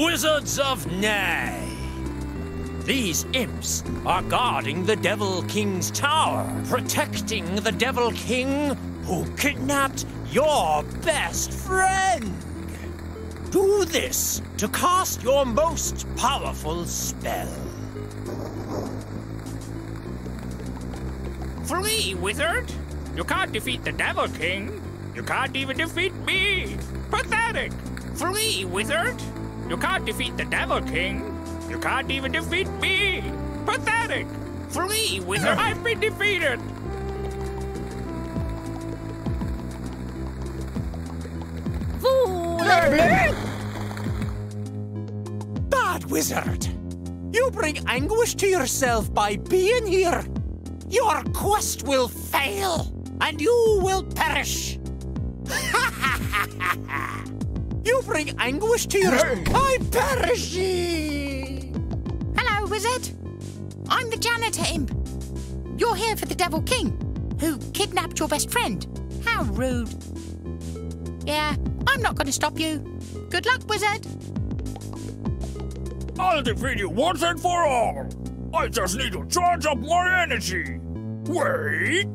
Wizards of Nay. These imps are guarding the Devil King's tower, protecting the Devil King who kidnapped your best friend. Do this to cast your most powerful spell. Flee, wizard! You can't defeat the Devil King. You can't even defeat me. Pathetic! Flee, wizard! You can't defeat the Devil King. You can't even defeat me. Pathetic! Flee, wizard! I've been defeated. Bad wizard! You bring anguish to yourself by being here. Your quest will fail, and you will perish. You bring anguish to your. I'm perishing. Hello, wizard. I'm the janitor imp. You're here for the Devil King, who kidnapped your best friend. How rude. Yeah, I'm not going to stop you. Good luck, wizard. I'll defeat you once and for all. I just need to charge up my energy. Wait.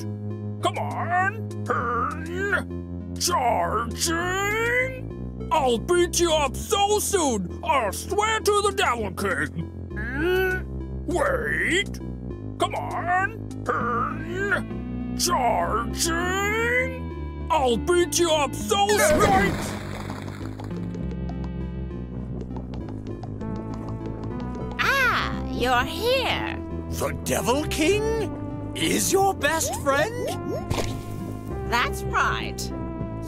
Come on. Turn. Charging. I'll beat you up so soon. I'll swear to the Devil King. Wait. Come on. Turn. Charging. I'll beat you up so soon. Ah, you're here. The Devil King is your best friend? That's right.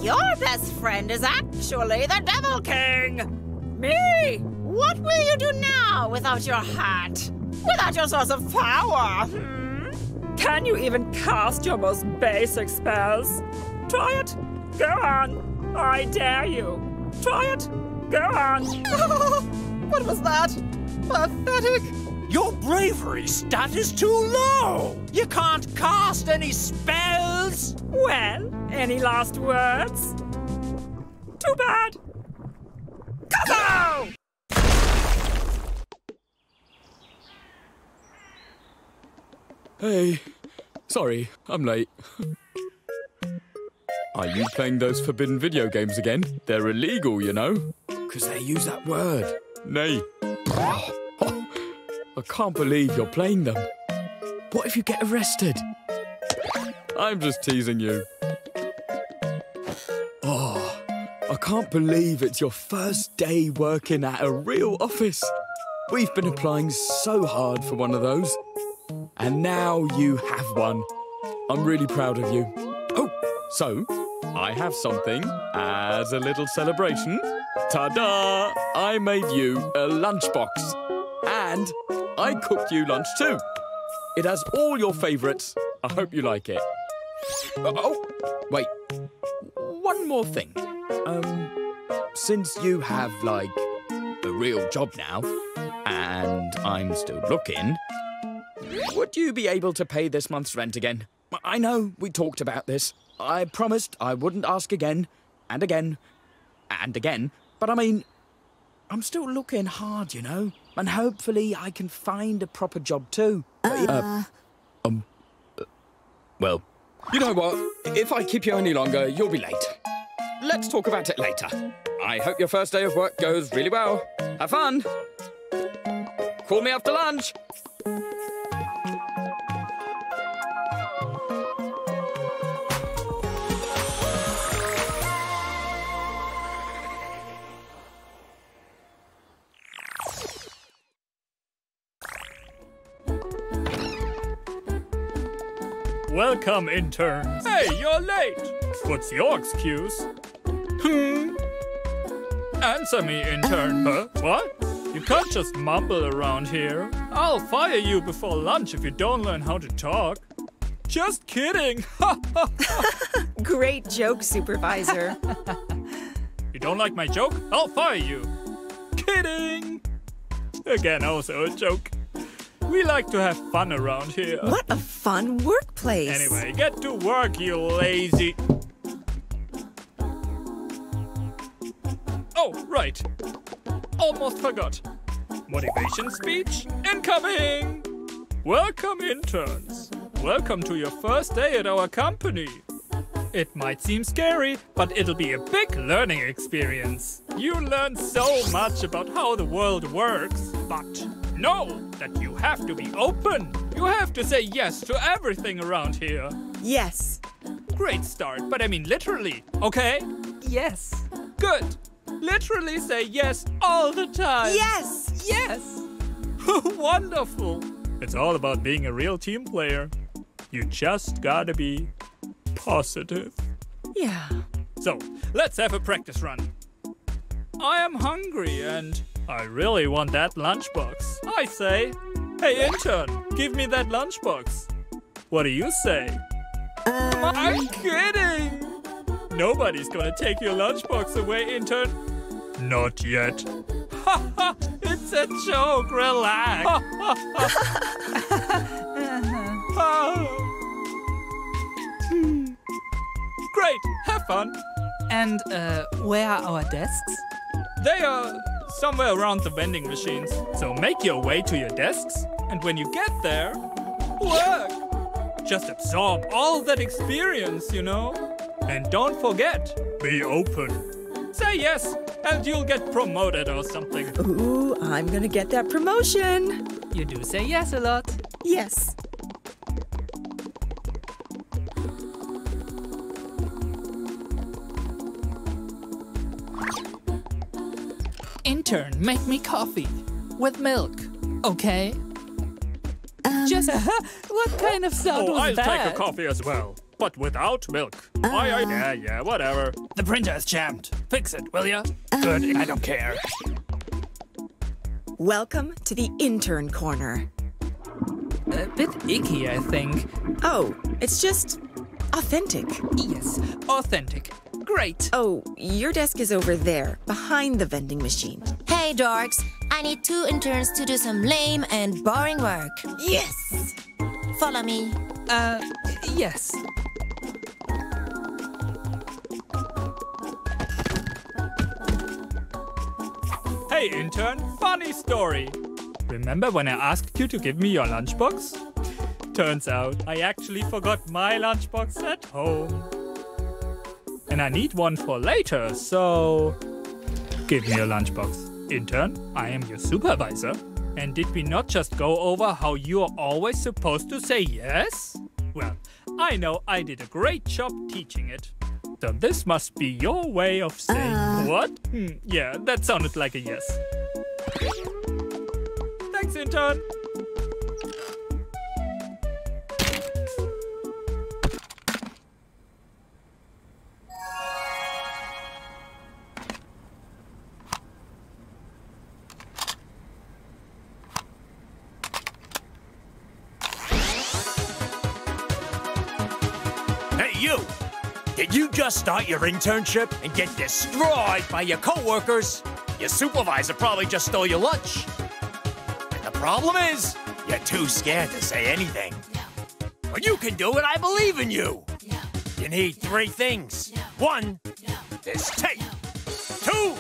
Your best friend is actually the Devil King. Me? What will you do now without your hat? Without your source of power? Hmm? Can you even cast your most basic spells? Try it. Go on. I dare you. Try it. Go on. what was that? Pathetic. Your bravery stat is too low. You can't cast any spells. Well, any last words? Too bad. Go! Hey, sorry, I'm late. Are you playing those forbidden video games again? They're illegal, you know. Because they use that word. Nay. Oh, I can't believe you're playing them. What if you get arrested? I'm just teasing you. Oh, I can't believe it's your first day working at a real office. We've been applying so hard for one of those. And now you have one. I'm really proud of you. Oh, so I have something as a little celebration. Ta-da! I made you a lunchbox. And I cooked you lunch too. It has all your favourites. I hope you like it. Oh, oh, wait. One more thing. Um, since you have, like, a real job now, and I'm still looking, would you be able to pay this month's rent again? I know we talked about this. I promised I wouldn't ask again, and again, and again, but I mean, I'm still looking hard, you know, and hopefully I can find a proper job too. Uh, um, uh, well, you know what? If I keep you any longer, you'll be late. Let's talk about it later. I hope your first day of work goes really well. Have fun. Call me after lunch. Welcome, interns. Hey, you're late. What's your excuse? Hmm? Answer me, intern. Huh? What? You can't just mumble around here. I'll fire you before lunch if you don't learn how to talk. Just kidding. Great joke, supervisor. you don't like my joke? I'll fire you. Kidding. Again, also a joke. We like to have fun around here. What a fun workplace. Anyway, get to work, you lazy. Oh, right. almost forgot. Motivation speech incoming! Welcome, interns. Welcome to your first day at our company. It might seem scary, but it'll be a big learning experience. You learn so much about how the world works, but know that you have to be open. You have to say yes to everything around here. Yes. Great start, but I mean literally, okay? Yes. Good. Literally say yes all the time. Yes. Yes. Wonderful. It's all about being a real team player. You just gotta be positive. Yeah. So, let's have a practice run. I am hungry and I really want that lunchbox. I say, hey intern, give me that lunchbox. What do you say? I'm kidding! Nobody's gonna take your lunchbox away, intern. Not yet. Ha ha! It's a joke, relax. Hmm. Great, have fun. And uh, where are our desks? They are somewhere around the vending machines. So make your way to your desks, and when you get there, work. Just absorb all that experience, you know? And don't forget, be open. Say yes, and you'll get promoted or something. Ooh, I'm gonna get that promotion. You do say yes a lot. Yes. Intern, make me coffee with milk, okay? Um, just what kind of sound Oh, was I'll that? take a coffee as well, but without milk. Aye, aye, um, yeah, yeah, whatever. The printer is jammed. Fix it, will ya? Um, Good, I don't care. Welcome to the intern corner. A bit icky, I think. Oh, it's just authentic. Yes, authentic. Great. Oh, your desk is over there, behind the vending machine. Hey, dorks. I need two interns to do some lame and boring work. Yes! Follow me. Uh, yes. Hey, intern, funny story. Remember when I asked you to give me your lunchbox? Turns out I actually forgot my lunchbox at home. And I need one for later, so. Give me your lunchbox. Intern, I am your supervisor. And did we not just go over how you are always supposed to say yes? Well, I know I did a great job teaching it. So this must be your way of saying what? Hmm, yeah, that sounded like a yes. Thanks, intern. Start your internship and get destroyed by your coworkers? Your supervisor probably just stole your lunch. And the problem is, you're too scared to say anything. But you can do it, I believe in you. You need three things. One, this tape. Two,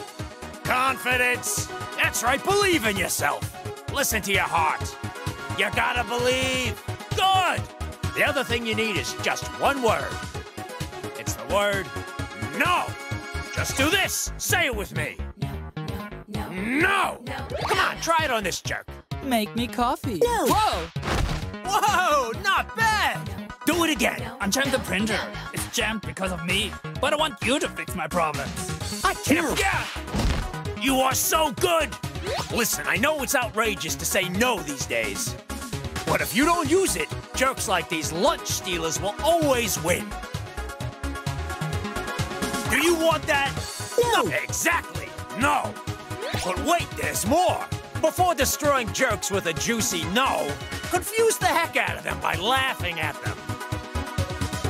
confidence. That's right, believe in yourself. Listen to your heart. You gotta believe. Good. The other thing you need is just one word. It's word no. Just do this. Say it with me. No. Come on, try it on this jerk. Make me coffee. No. Whoa! Whoa, not bad. Do it again. Unjam the printer. It's jammed because of me. But I want you to fix my problems. I can't. Yeah. You are so good. Listen, I know it's outrageous to say no these days. But if you don't use it, jerks like these lunch stealers will always win. Do you want that? No. Exactly. No. But wait, there's more. Before destroying jerks with a juicy no, confuse the heck out of them by laughing at them.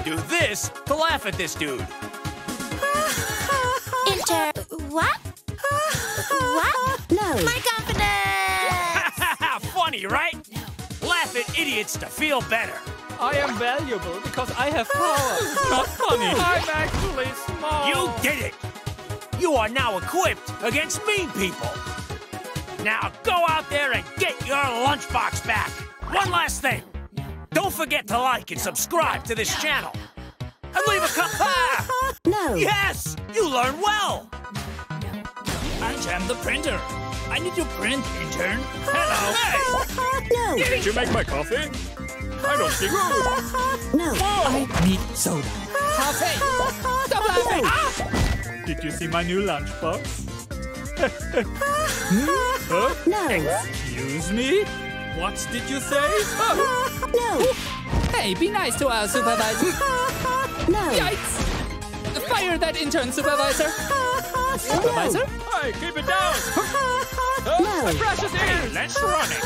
Do this to laugh at this dude. Inter. What? what? No. My confidence! Funny, right? Laugh at idiots to feel better. I am valuable because I have power. Not funny. I'm actually small. You did it! You are now equipped against mean people. Now go out there and get your lunchbox back. One last thing. Don't forget to like and subscribe to this channel. And leave a comment. Ah! No. Yes! You learn well! I jammed the printer. I need to print, intern. Hello! No. Did you make my coffee? I don't see rude. No. I need soda. Coffee. Stop laughing. Ah! Did you see my new lunchbox? huh? No. Excuse me? What did you say? Oh, No. Hey, be nice to our supervisor. No. Yikes! Fire that intern supervisor. Supervisor? hey, keep it down! No. Precious ears! Let's run it.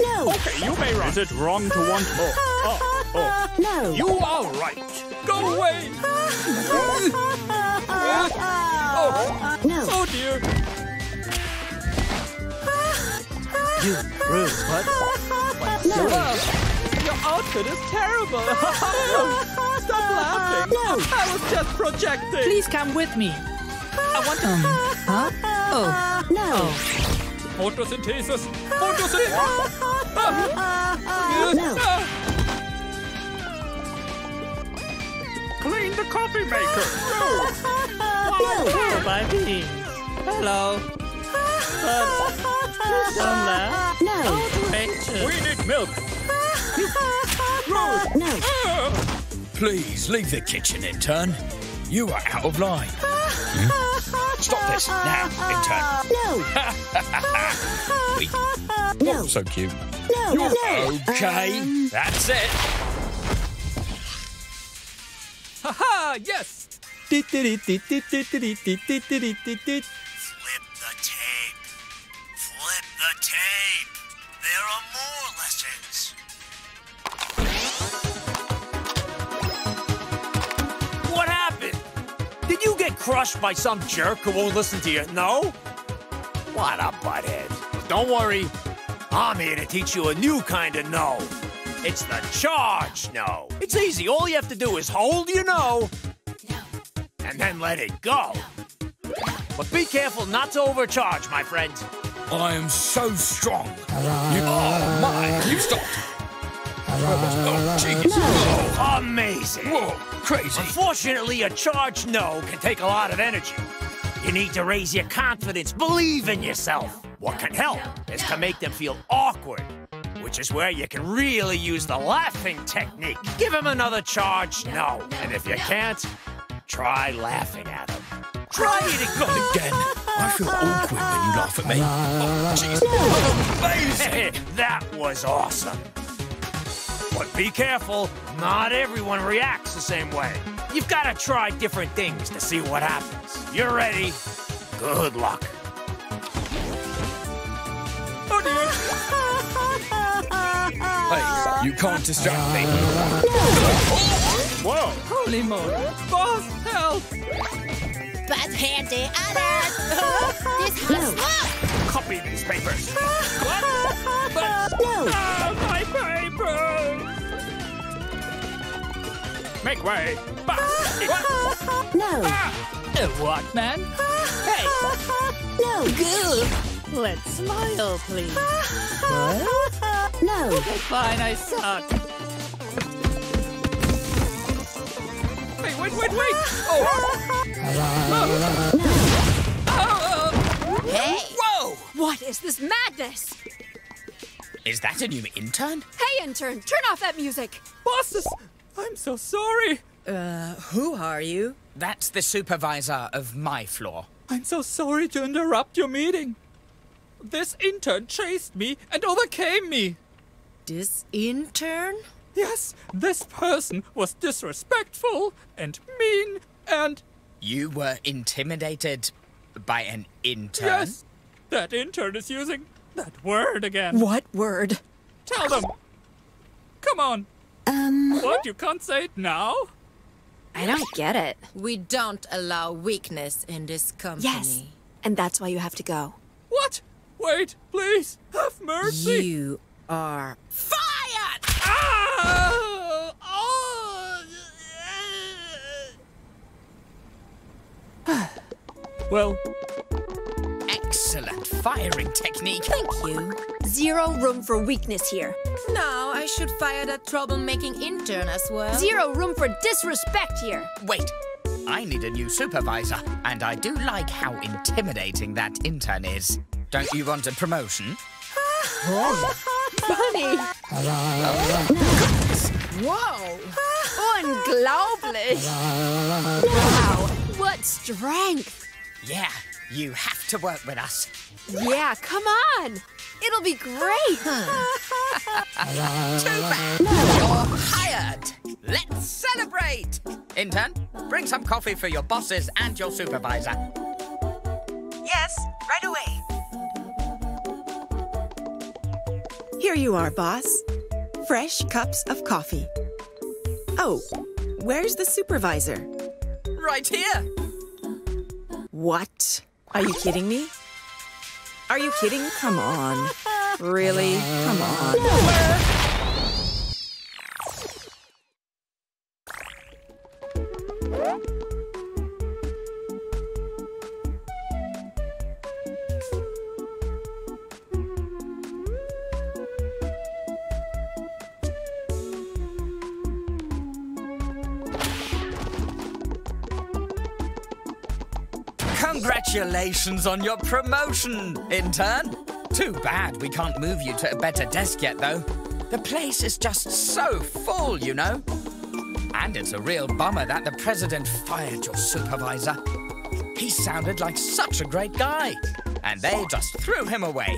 No. Okay, you may run. Is it wrong to want more? Oh, oh. No. You are right. Go away! oh, No. oh dear! You rude what? No. Uh, your outfit is terrible. Stop laughing. No. I was just projecting. Please come with me. I want to. Um, huh? Oh. No. Photosynthesis! Photosynthesis! Ah. No. Ah. Clean the coffee maker. No. my beans. Hello. Don't laugh. No. We need milk! No. Please leave the kitchen, intern. You are out of line. Stop this now, intern. No. Weak. No. So cute. No. No. Okay, that's it. Ha ha! yes! Crushed by some jerk who won't listen to you? No? What a butthead. Don't worry. I'm here to teach you a new kind of no. It's the charge no. It's easy. All you have to do is hold your no and then let it go. But be careful not to overcharge, my friend. I am so strong. You, oh my! You stopped. Oh, jeez. Oh, Amazing. whoa, crazy. Unfortunately, a charged no can take a lot of energy. You need to raise your confidence, believe in yourself. What can help is to make them feel awkward, which is where you can really use the laughing technique. Give them another charge no, and if you can't, try laughing at them. Try it again. Again, I feel awkward when you laugh at me. Oh, jeez. Amazing. that was awesome. But be careful, not everyone reacts the same way. You've got to try different things to see what happens. You're ready. Good luck. Oh dear! Hey, you can't distract me. Whoa! Holy moly. Boss, help. Bad handy alert. this has Copy these papers. But no. Ah, my papers. Make way. Boss. No. Uh, what, man? Hey, No. let's smile, please. No. Fine, I suck. Hey, wait, wait, wait! Oh! Hey. Whoa! What is this madness? Is that a new intern? Hey, intern, turn off that music. Bosses! I'm so sorry! Uh, who are you? That's the supervisor of my floor. I'm so sorry to interrupt your meeting. This intern chased me and overcame me. This intern? Yes, this person was disrespectful and mean and. You were intimidated by an intern? Yes, that intern is using that word again. What word? Tell them. Come on. Um. What? You can't say it now? I don't get it. We don't allow weakness in this company. Yes. And that's why you have to go. What? Wait, please. Have mercy. You are Fired! Ah! Oh! well, Excellent firing technique. Thank you. Zero room for weakness here. Now I should fire that troublemaking intern as well. Zero room for disrespect here. Wait, I need a new supervisor, and I do like how intimidating that intern is. Don't you want a promotion? Funny. Whoa! Unglaublich. Wow, what strength. Yeah, you have to work with us. Yeah, come on. It'll be great. Too bad. You're hired. Let's celebrate. Intern, bring some coffee for your bosses and your supervisor. Yes, right away. Here you are, boss. Fresh cups of coffee. Oh, where's the supervisor? Right here. What? Are you kidding me? Are you kidding? Come on. Really? Come on. Congratulations on your promotion, intern. Too bad we can't move you to a better desk yet, though. The place is just so full, you know. And it's a real bummer that the president fired your supervisor. He sounded like such a great guy, and they just threw him away.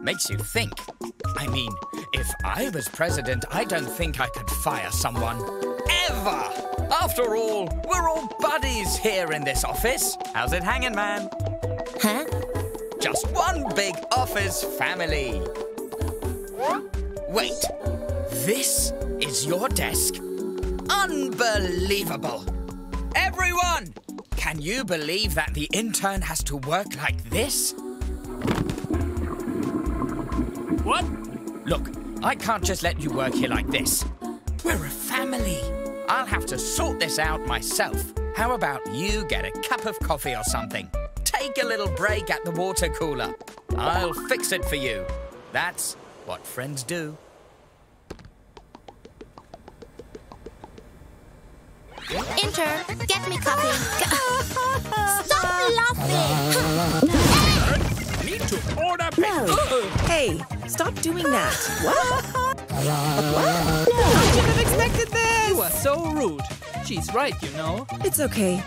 Makes you think. I mean, if I was president, I don't think I could fire someone. Ever! After all, we're all buddies here in this office. How's it hanging, man? Huh? Just one big office family. Wait, this is your desk? Unbelievable! Everyone, can you believe that the intern has to work like this? What? Look, I can't just let you work here like this. We're a family. I'll have to sort this out myself. How about you get a cup of coffee or something? Take a little break at the water cooler. I'll fix it for you. That's what friends do. Enter. get me coffee. Stop laughing! I need to order pizza. Hey, stop doing that. What? What? I should have expected this. You are so rude. She's right, you know. It's okay.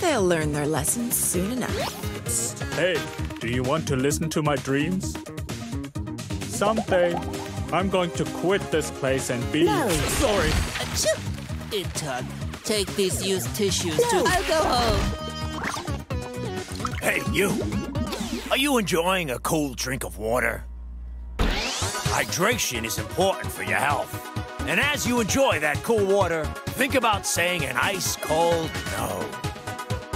They'll learn their lessons soon enough. Hey, do you want to listen to my dreams? Someday, I'm going to quit this place and be. No. Sorry. Achoo! Intern, take these used tissues to. I'll go home. Hey, you. Are you enjoying a cold drink of water? Hydration is important for your health. And as you enjoy that cool water, think about saying an ice cold no.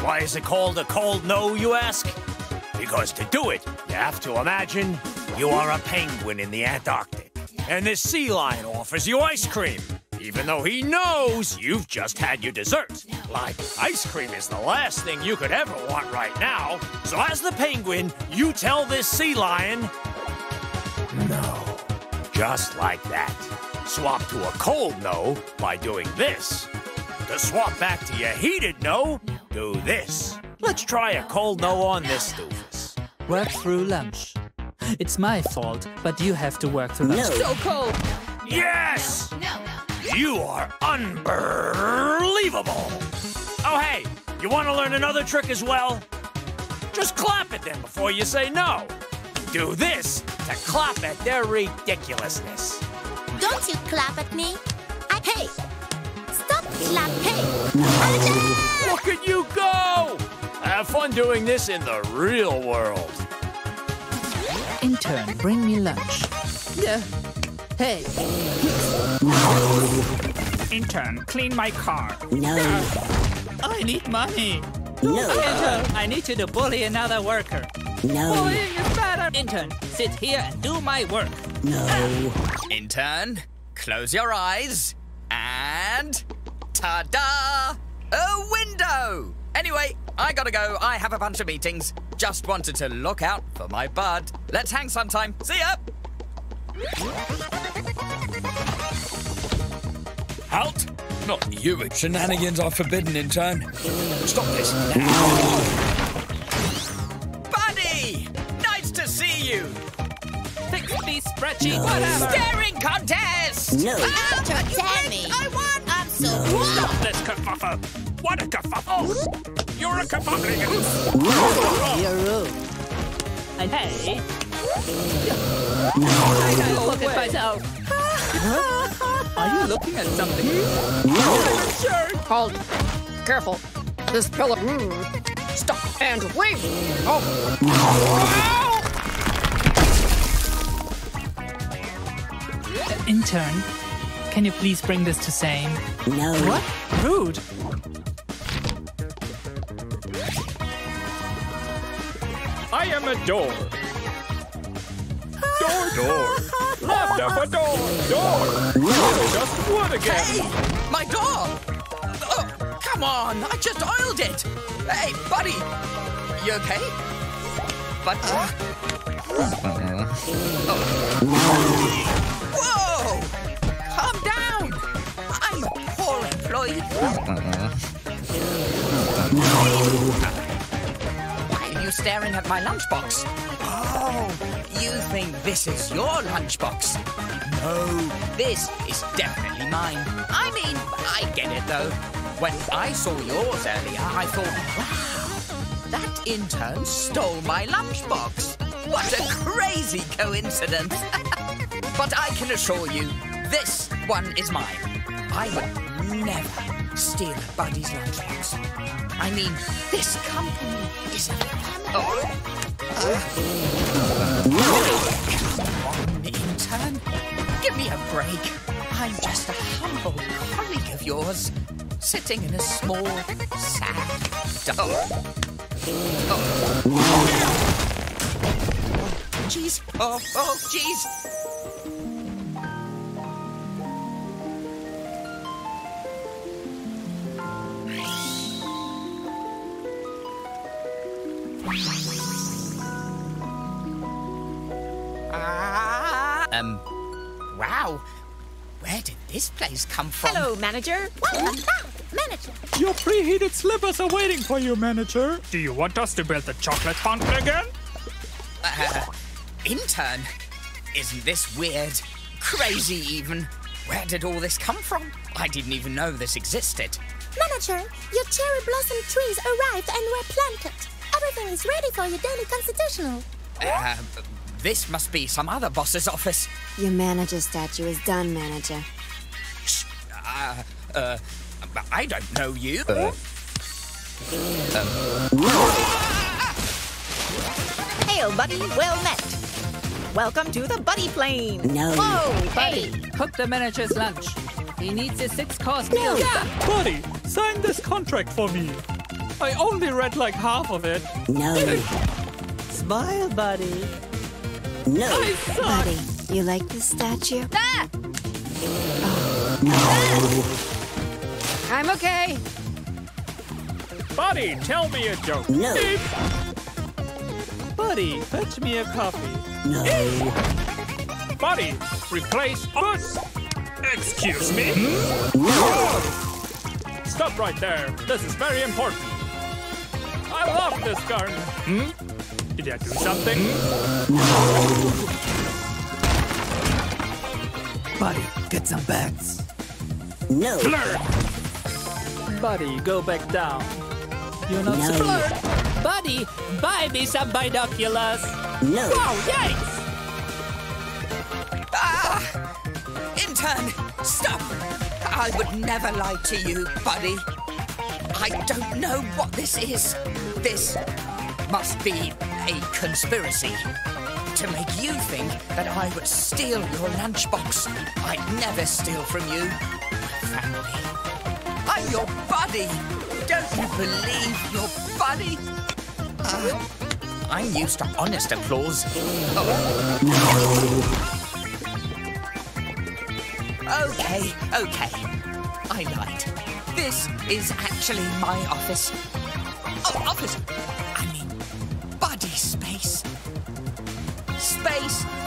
Why is it called a cold no, you ask? Because to do it, you have to imagine you are a penguin in the Antarctic. And this sea lion offers you ice cream, even though he knows you've just had your dessert. Like, ice cream is the last thing you could ever want right now. So, as the penguin, you tell this sea lion, no. Just like that. Swap to a cold no by doing this. To swap back to your heated no, do this. Let's try a cold no on this doofus. Work through lunch. It's my fault, but you have to work through lunch. So cold. Yes! You are unbelievable! Oh, hey, you want to learn another trick as well? Just clap at them before you say no. Do this to clap at their ridiculousness. Don't you clap at me. I hey. Stop clapping. Look at you go! Have fun doing this in the real world. Intern, bring me lunch. Yeah. Hey. Intern, clean my car. No. I need money. No. Intern, I need you to bully another worker. No. Bullying is bad. Intern, sit here and do my work. No. Intern, close your eyes and ta-da! A window! Anyway, I gotta go. I have a bunch of meetings. Just wanted to look out for my bud. Let's hang sometime. See ya! Halt! Not you. Shenanigans are forbidden, intern. Stop this now. Buddy! Nice to see you! Fix me, spreadsheet, whatever. Staring contest! No. Ah, Don't you tell me. I won! I'm so Stop this kerfuffle! What a kerfuffle! You're a kerfuffling! You're rude. And hey, I gotta look at myself. Are you looking at something? Hold. Careful. This pillar. Mm. Stop and wait. Oh. Intern, can you please bring this to same? No. What? Rude. I am a door. Door, door. Laughter for door, door. Just wood again. Hey! My door! Oh, come on! I just oiled it! Hey, buddy! You okay? But. Uh, mm-hmm. Whoa! Calm down! I'm a poor employee. Mm-hmm. Staring at my lunchbox? Oh, you think this is your lunchbox? No, this is definitely mine. I mean, I get it though. When I saw yours earlier, I thought, wow, that intern stole my lunchbox. What a crazy coincidence. but I can assure you, this one is mine. I would never steal a buddy's lunchbox. I mean, this company is a family. Oh. Come on, intern. Give me a break. I'm just a humble colleague of yours, sitting in a small, sad door. Oh. Jeez. Oh, oh, jeez. Oh, oh, this place come from? hello, manager. Welcome back, manager. Your preheated slippers are waiting for you, manager. Do you want us to build the chocolate fountain again? Uh, intern? Isn't this weird? Crazy, even. Where did all this come from? I didn't even know this existed. Manager, your cherry blossom trees arrived and were planted. Everything is ready for your daily constitutional. Uh, this must be some other boss's office. Your manager statue is done, manager. Shh. Uh, uh, I don't know you. Hail, buddy. Well met. Welcome to the buddy plane. No. Whoa, buddy. Cook the manager's lunch. He needs a six-course meal. Buddy, sign this contract for me. I only read like half of it. No. Smile, buddy. No. Buddy, you like this statue? I'm okay. Buddy, tell me a joke. No. Buddy, fetch me a coffee. No. Buddy, replace us. Excuse me? Stop right there. This is very important. I love this garden. Hmm? Did I do something? Buddy, get some bats. No. Flirt. Buddy, go back down. You're not No. supposed. Buddy, buy me some binoculars. No. Oh, yikes! Ah! Intern, stop! I would never lie to you, buddy. I don't know what this is. This must be a conspiracy to make you think that I would steal your lunchbox. I'd never steal from you, my family. I'm your buddy. Don't you believe your buddy? Ah, I'm used to honest applause. Okay, okay. I lied. This is actually my office. office.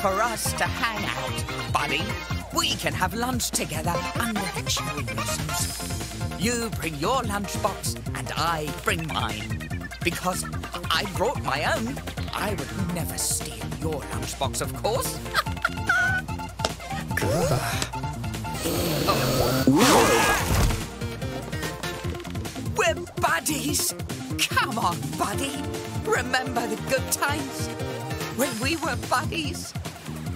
For us to hang out, buddy. We can have lunch together under cherry blossoms. You bring your lunchbox and I bring mine. Because I brought my own. I would never steal your lunchbox, of course. We're buddies. Come on, buddy. Remember the good times? When we were buddies?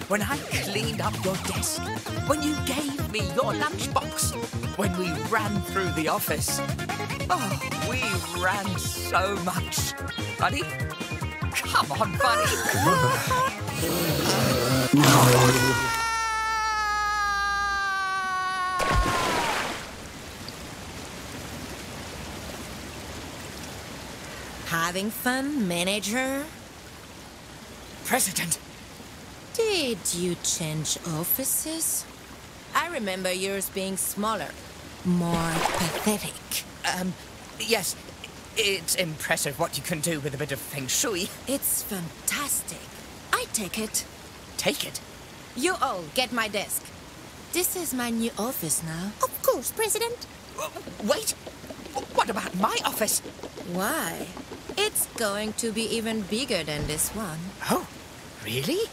When I cleaned up your desk? When you gave me your lunchbox? When we ran through the office? Oh, we ran so much. Buddy? Come on, buddy. Having fun, manager? President. Did you change offices? I remember yours being smaller, more pathetic. Um, yes, it's impressive what you can do with a bit of feng shui. It's fantastic. I take it. Take it? You all get my desk. This is my new office now. Of course, President. Wait, what about my office? Why? It's going to be even bigger than this one. Oh, really?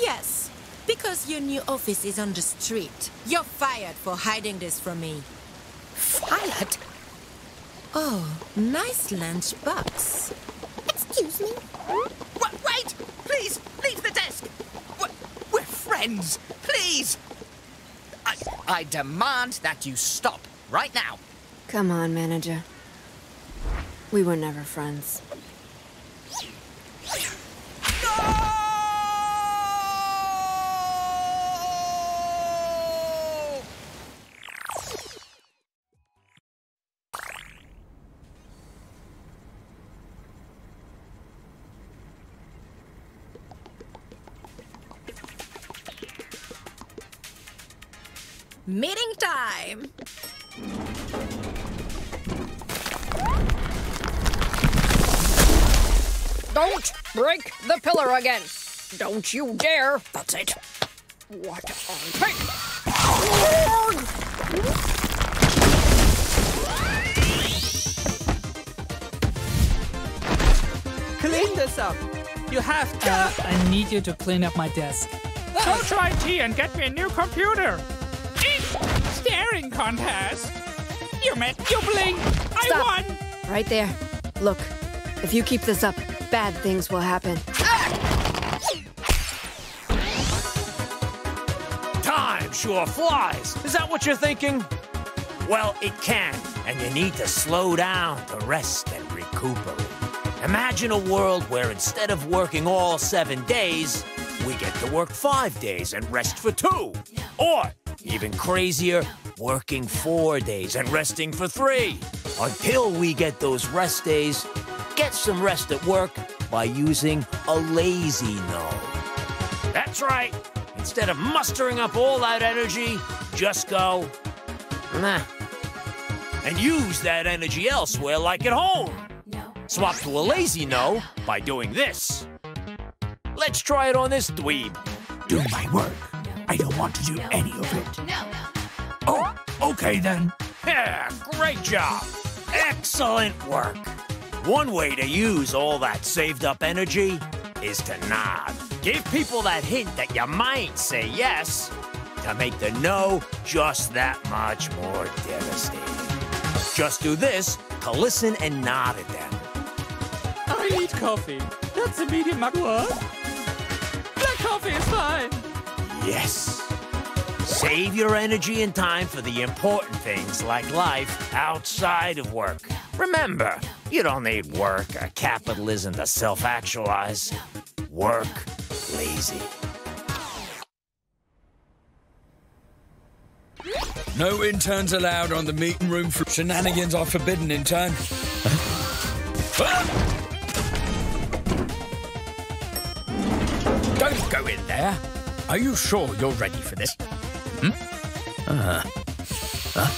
Yes, because your new office is on the street. You're fired for hiding this from me. Fired? Oh, nice lunchbox. Excuse me? Wait, wait! Please, leave the desk! We're, we're friends! Please! I, I demand that you stop right now. Come on, manager. We were never friends. Meeting time! Don't break the pillar again. Don't you dare. That's it. What on hey. Clean this up. You have to. Uh, I need you to clean up my desk. Go try tea and get me a new computer. Eat staring contest. You met, you blink. I Stop. won. Right there. Look, if you keep this up, bad things will happen. Time sure flies. Is that what you're thinking? Well, it can, and you need to slow down to rest and recuperate. Imagine a world where instead of working all seven days, we get to work five days and rest for two. Or, even crazier, working four days and resting for three. Until we get those rest days, get some rest at work by using a lazy no. That's right. Instead of mustering up all that energy, just go, nah. And use that energy elsewhere, like at home. Swap to a lazy no by doing this. Let's try it on this dweeb. Do my work. I don't want to do any of it. No. no. Oh, okay then. Yeah, great job. Excellent work. One way to use all that saved up energy is to nod. Give people that hint that you might say yes to make the no just that much more devastating. Just do this to listen and nod at them. I need coffee. That's a medium mug. What? Black coffee is fine. Yes. Save your energy and time for the important things like life outside of work. Remember, you don't need work or capitalism to self actualize. Work lazy. No interns allowed on the meeting room. Shenanigans are forbidden, intern. Don't go in there. Are you sure you're ready for this? Hmm? Uh, huh?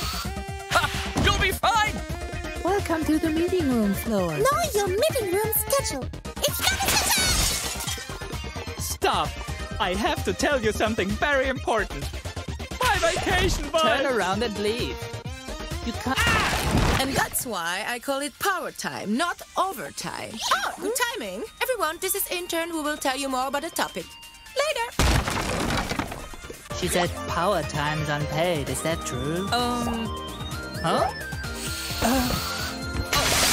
Ha! You'll be fine! Welcome Welcome to the meeting room floor. Know your meeting room schedule. It's Stop! I have to tell you something very important. My vacation boy! Turn around and leave. You can't. And that's why I call it power time, not overtime. Oh, good timing. Everyone, this is intern who will tell you more about the topic. Later. She said power time is unpaid. Is that true? Um. Huh? oh,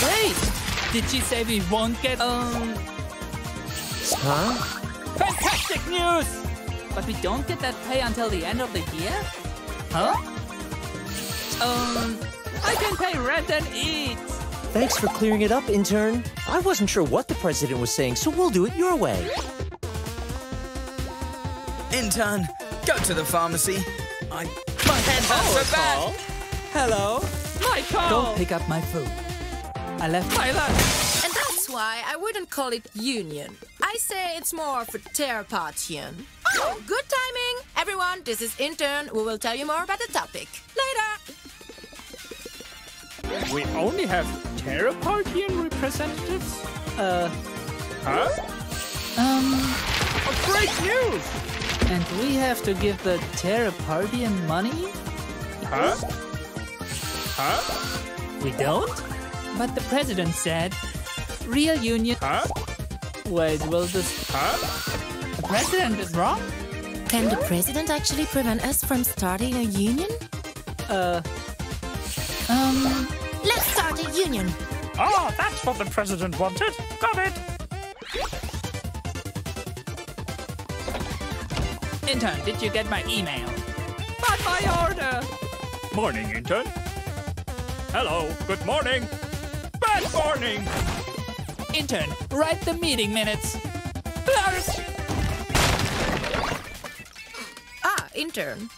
wait! Did she say we won't get. Um. Huh? Fantastic news! But we don't get that pay until the end of the year? Huh? Um. I can pay rent and eat! Thanks for clearing it up, intern. I wasn't sure what the president was saying, so we'll do it your way. Intern, go to the pharmacy. I. My head hurts so bad. Hello? My call! Don't pick up my food. I left my lunch. And that's why I wouldn't call it union. I say it's more for Terrapatian. Oh, good timing. Everyone, this is intern We will tell you more about the topic. Later. We only have Terrapartian representatives? Uh. Huh? Um. Oh, great news! And we have to give the Terrapartian money? Huh? Huh? We don't? But the president said, real union. Huh? Wait, will this. Huh? The president is wrong? Can the president actually prevent us from starting a union? Uh. Um. Let's start a union. Oh, that's what the president wanted. Got it. Intern, did you get my email? But my order! Morning, intern. Hello, good morning. Bad morning! Intern, write the meeting minutes. Flourish! Ah, intern.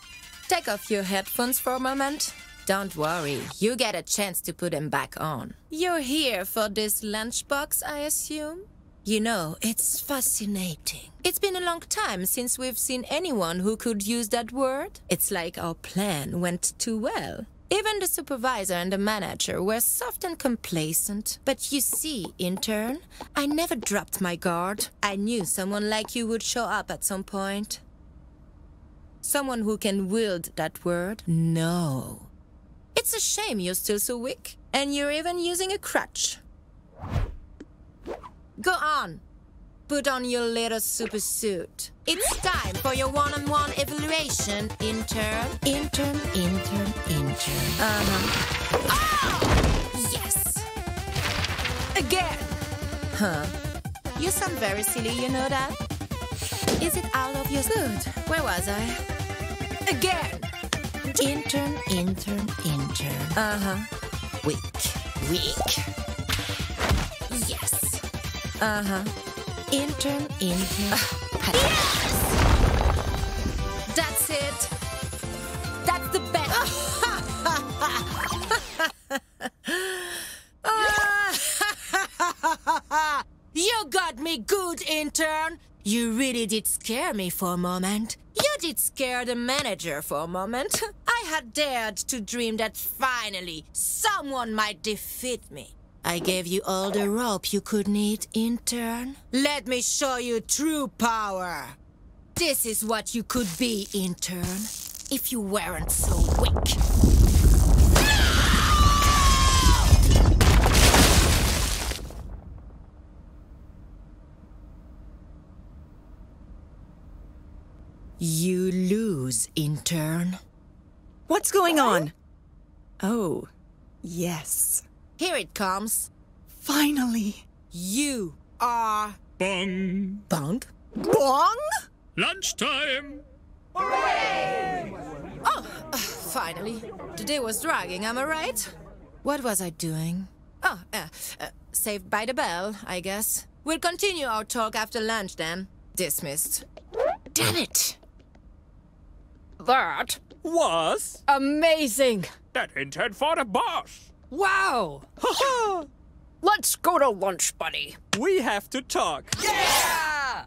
Take off your headphones for a moment. Don't worry, you get a chance to put them back on. You're here for this lunchbox, I assume? You know, it's fascinating. It's been a long time since we've seen anyone who could use that word. It's like our plan went too well. Even the supervisor and the manager were soft and complacent. But you see, intern, I never dropped my guard. I knew someone like you would show up at some point. Someone who can wield that word? No. It's a shame you're still so weak, and you're even using a crutch. Go on. Put on your little super suit. It's time for your one-on-one evaluation, intern. Intern, intern, intern. Uh-huh. Oh! Yes! Again! Huh. You sound very silly, you know that? Is it out of your... Good. Where was I? Again! Intern, intern, intern. Uh-huh. Weak, weak. Yes. Uh-huh. Intern, intern. yes! That's it. That's the best. you got me good, intern. You really did scare me for a moment. You did scare the manager for a moment. I had dared to dream that finally someone might defeat me. I gave you all the rope you could need, in turn. Let me show you true power. This is what you could be, intern, if you weren't so weak. You lose, intern. What's going on? Oh, yes. Here it comes. Finally. You are. Bong. Bong? Bong? Lunchtime! Hooray! Oh, uh, finally. The day was dragging, am I right? What was I doing? Oh, uh, uh, saved by the bell, I guess. We'll continue our talk after lunch then. Dismissed. Damn it! That was amazing. That intern fought a boss. Wow! Let's go to lunch, buddy. We have to talk. Yeah!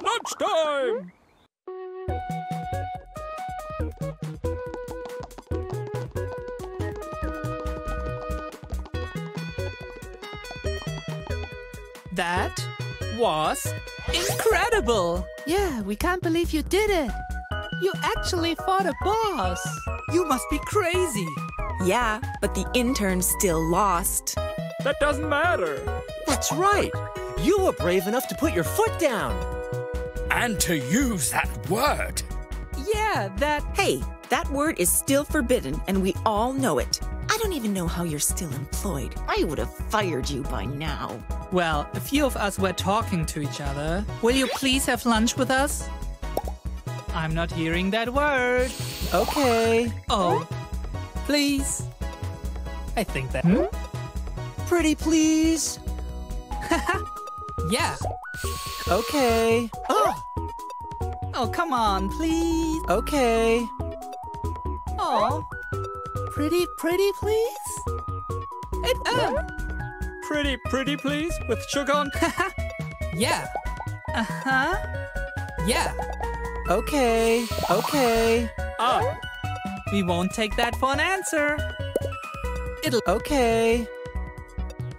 Lunchtime! That was incredible! Yeah, we can't believe you did it. You actually fought a boss. You must be crazy. Yeah, but the intern still lost. That doesn't matter. That's right. You were brave enough to put your foot down. And to use that word. Yeah, that. Hey, that word is still forbidden, and we all know it. I don't even know how you're still employed. I would have fired you by now. Well, a few of us were talking to each other. Will you please have lunch with us? I'm not hearing that word. Okay. Oh, please. I think that. Hmm? Pretty please. yeah. Okay. Oh. Oh, come on, please. Okay. Oh. Pretty, pretty, please. It, um. Pretty, pretty, please, with sugar on. yeah. Uh huh. Yeah. Okay. Okay. Oh. We won't take that for an answer. It'll. Okay.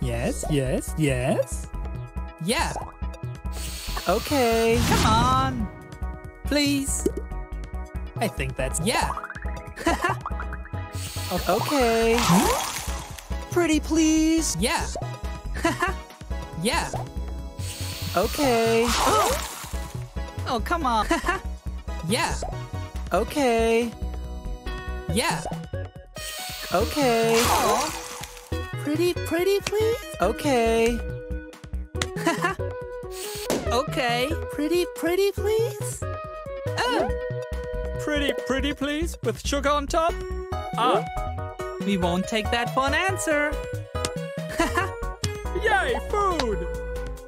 Yes, yes, yes. Yeah. Okay. Come on. Please. I think that's. Yeah. okay. Pretty please. Yeah. yeah. Okay. Oh, come on. yeah. Okay. Yeah. Okay. Oh. Pretty, pretty, please. Okay. okay. Pretty, pretty, please. Oh. Pretty, pretty, please, with sugar on top. Ah. We won't take that for an answer. Yay, food!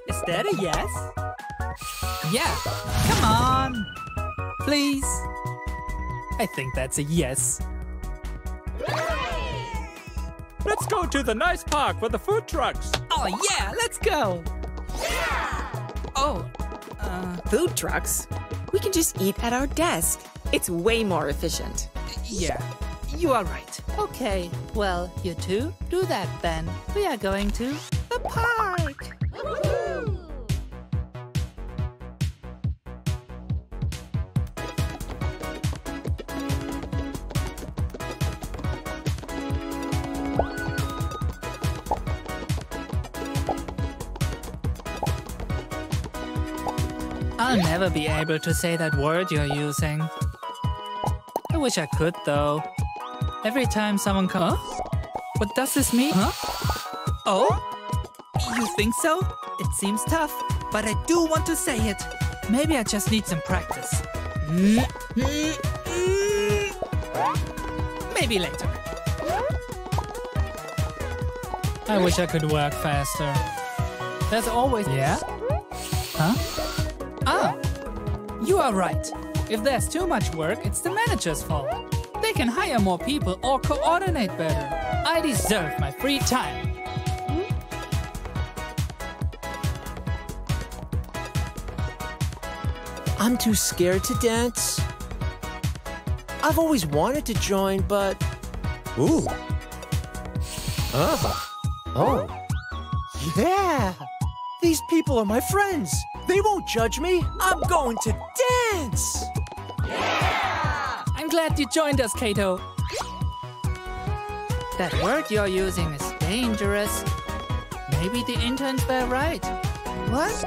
Is that a yes? Yeah. Come on. Please. I think that's a yes. Let's go to the nice park with the food trucks. Oh, yeah, let's go. Yeah! Oh, uh, Food trucks? We can just eat at our desk. It's way more efficient. yeah, you are right. Okay, well, you two, do that then. We are going to the park. I'll never be able to say that word you're using. I wish I could, though. Every time someone comes. Huh? What does this mean? Huh? Oh? You think so? It seems tough, but I do want to say it. Maybe I just need some practice. Maybe later. I wish I could work faster. There's always. Yeah? Huh? Ah! You are right. If there's too much work, it's the manager's fault. They can hire more people or coordinate better. I deserve my free time. I'm too scared to dance. I've always wanted to join, but. Ooh. Oh. Oh. Yeah! These people are my friends. They won't judge me. I'm going to dance! Yeah! I'm glad you joined us, Kato. That word you're using is dangerous. Maybe the interns were right. What?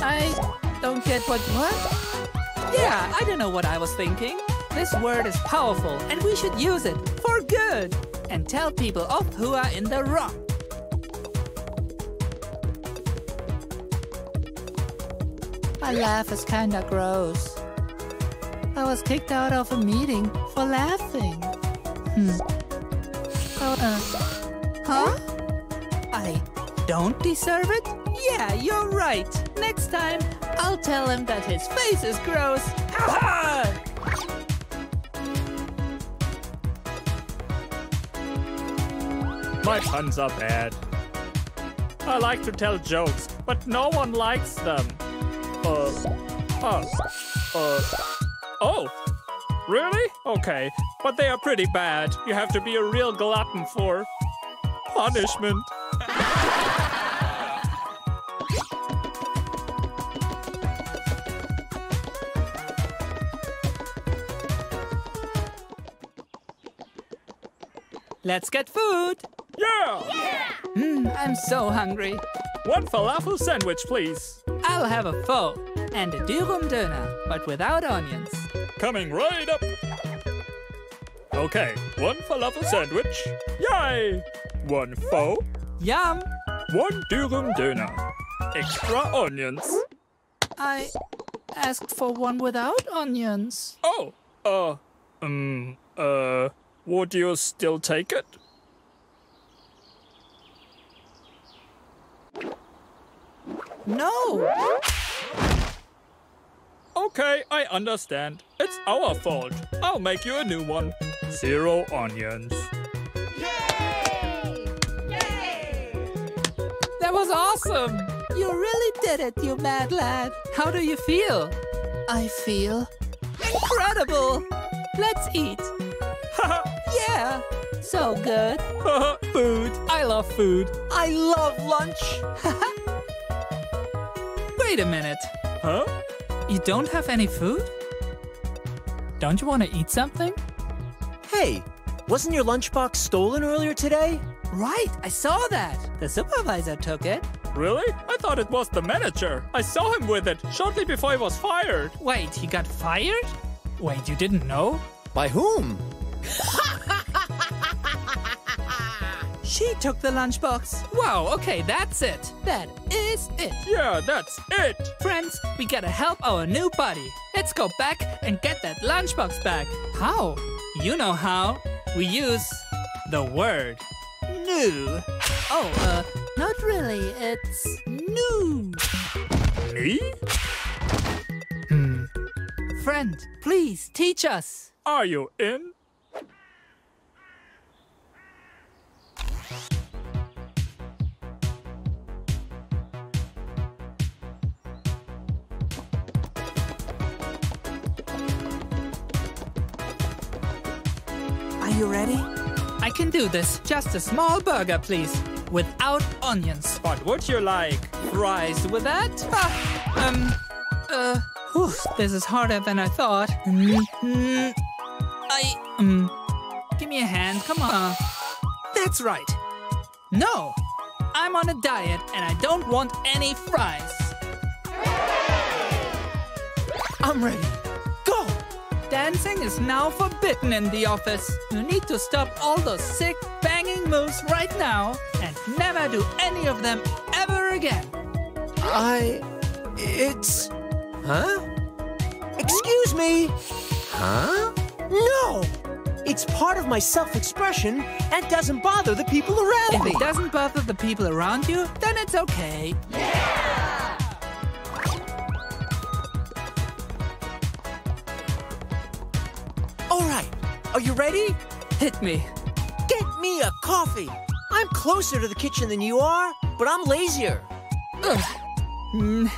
I don't get what what? Yeah, I don't know what I was thinking. This word is powerful and we should use it for good and tell people off who are in the wrong. My laugh is kinda gross. I was kicked out of a meeting for laughing. Hmm. Oh, uh, huh? I don't deserve it? Yeah, you're right. Next time, I'll tell him that his face is gross. Ha! My puns are bad. I like to tell jokes, but no one likes them. Uh, Uh, uh, oh, really? Okay, but they are pretty bad. You have to be a real glutton for punishment. Let's get food. Yeah! Mmm, I'm so hungry. One falafel sandwich, please. I'll have a pho and a durum döner, but without onions. Coming right up. Okay, one falafel sandwich. Yay! One pho. Yum! One durum döner. Extra onions. I asked for one without onions. Oh, uh, um, uh, would you still take it? No! Okay, I understand. It's our fault. I'll make you a new one. Zero onions. Yay! Yay! That was awesome! You really did it, you mad lad. How do you feel? I feel incredible. Let's eat. yeah, so good. food. I love food. I love lunch. Wait a minute. Huh? You don't have any food? Don't you want to eat something? Hey, wasn't your lunchbox stolen earlier today? Right, I saw that. The supervisor took it. Really? I thought it was the manager. I saw him with it shortly before he was fired. Wait, he got fired? Wait, you didn't know? By whom? She took the lunchbox. Wow, okay, that's it. That is it. Yeah, that's it. Friends, we gotta help our new buddy. Let's go back and get that lunchbox back. How? You know how. We use the word new. Oh, uh, not really. It's new. Me? Hmm. Friend, please teach us. Are you in? You ready? I can do this. Just a small burger, please. Without onions. What would you like? Fries with that? Ah, um, uh, whew, this is harder than I thought. Mm, mm, I, um, give me a hand, come on. That's right. No, I'm on a diet and I don't want any fries. I'm ready. Go! Dancing is now forbidden in the office. You need to stop all those sick, banging moves right now and never do any of them ever again. I. It's. Huh? Excuse me? Huh? No! It's part of my self expression and doesn't bother the people around If me. it doesn't bother the people around you, then it's okay. All right, are you ready? Hit me. Get me a coffee. I'm closer to the kitchen than you are, but I'm lazier. Ugh. Mm.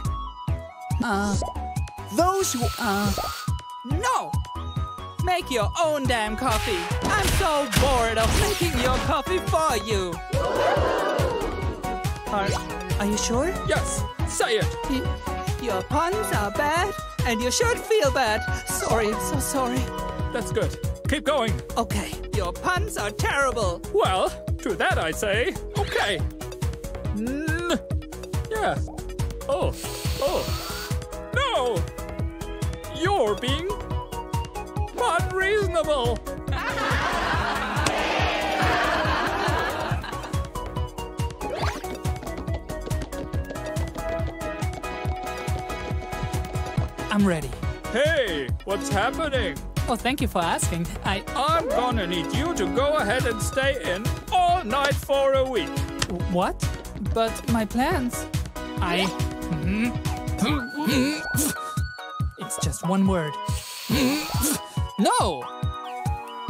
Uh, Those who. uh, no! Make your own damn coffee. I'm so bored of making your coffee for you. Are, are you sure? Yes, say it. Y- your puns are bad, and you should feel bad. Sorry, I'm so sorry. That's good. Keep going. Okay, your puns are terrible. Well, to that I say, okay. Mm, yeah. Oh, oh. No! You're being unreasonable. I'm ready. Hey, what's happening? Oh, thank you for asking. I. I'm gonna need you to go ahead and stay in all night for a week. What? But my plans. I. Hmm, it's just one word. No!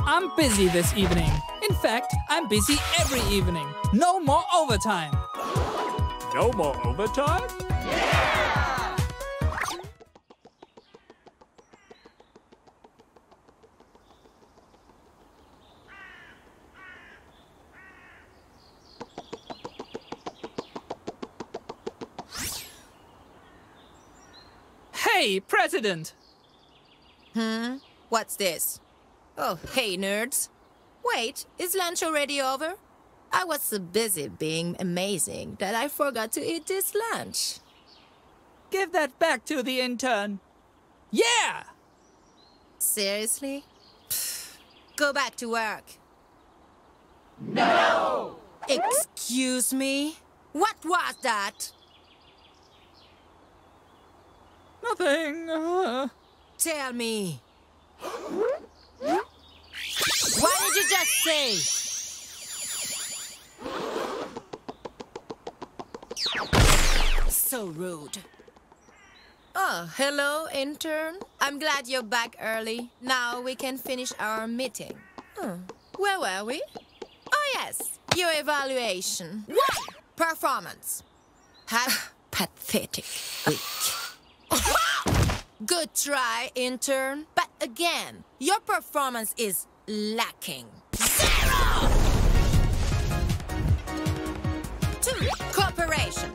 I'm busy this evening. In fact, I'm busy every evening. No more overtime. No more overtime? Hey, President! Hmm? What's this? Oh, hey, nerds. Wait, is lunch already over? I was so busy being amazing that I forgot to eat this lunch. Give that back to the intern. Yeah! Seriously? Go back to work. No! Excuse me? What was that? Nothing. Uh... Tell me. What did you just say? So rude. Oh, hello, intern. I'm glad you're back early. Now we can finish our meeting. Hmm. Where were we? Oh, yes. Your evaluation. What? Performance. Have pathetic. Weak. Good try, intern. But again, your performance is lacking. Zero! Two. Cooperation.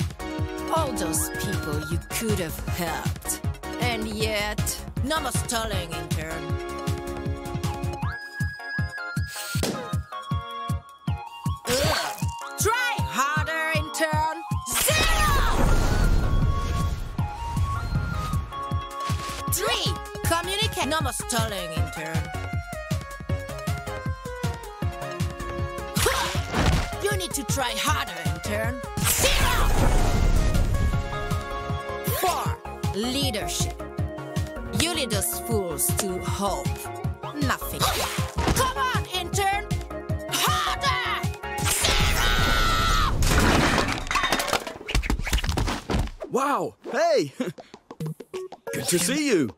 All those people you could have helped. And yet, no more stalling, intern. No more stalling, intern. You need to try harder, intern. Zero! Four. Leadership. You lead us fools to hope. Nothing. Come on, intern! Harder! Wow! Hey! Good to see you.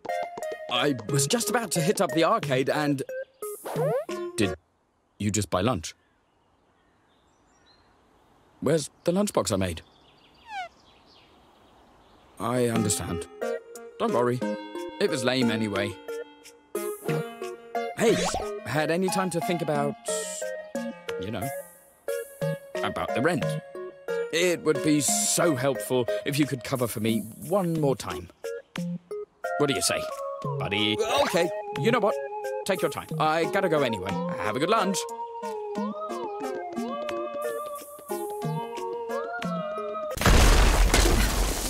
I was just about to hit up the arcade and. Did you just buy lunch? Where's the lunchbox I made? I understand. Don't worry. It was lame anyway. Hey, had any time to think about. you know. about the rent? It would be so helpful if you could cover for me one more time. What do you say, buddy? Okay, you know what? Take your time. I gotta go anyway. Have a good lunch.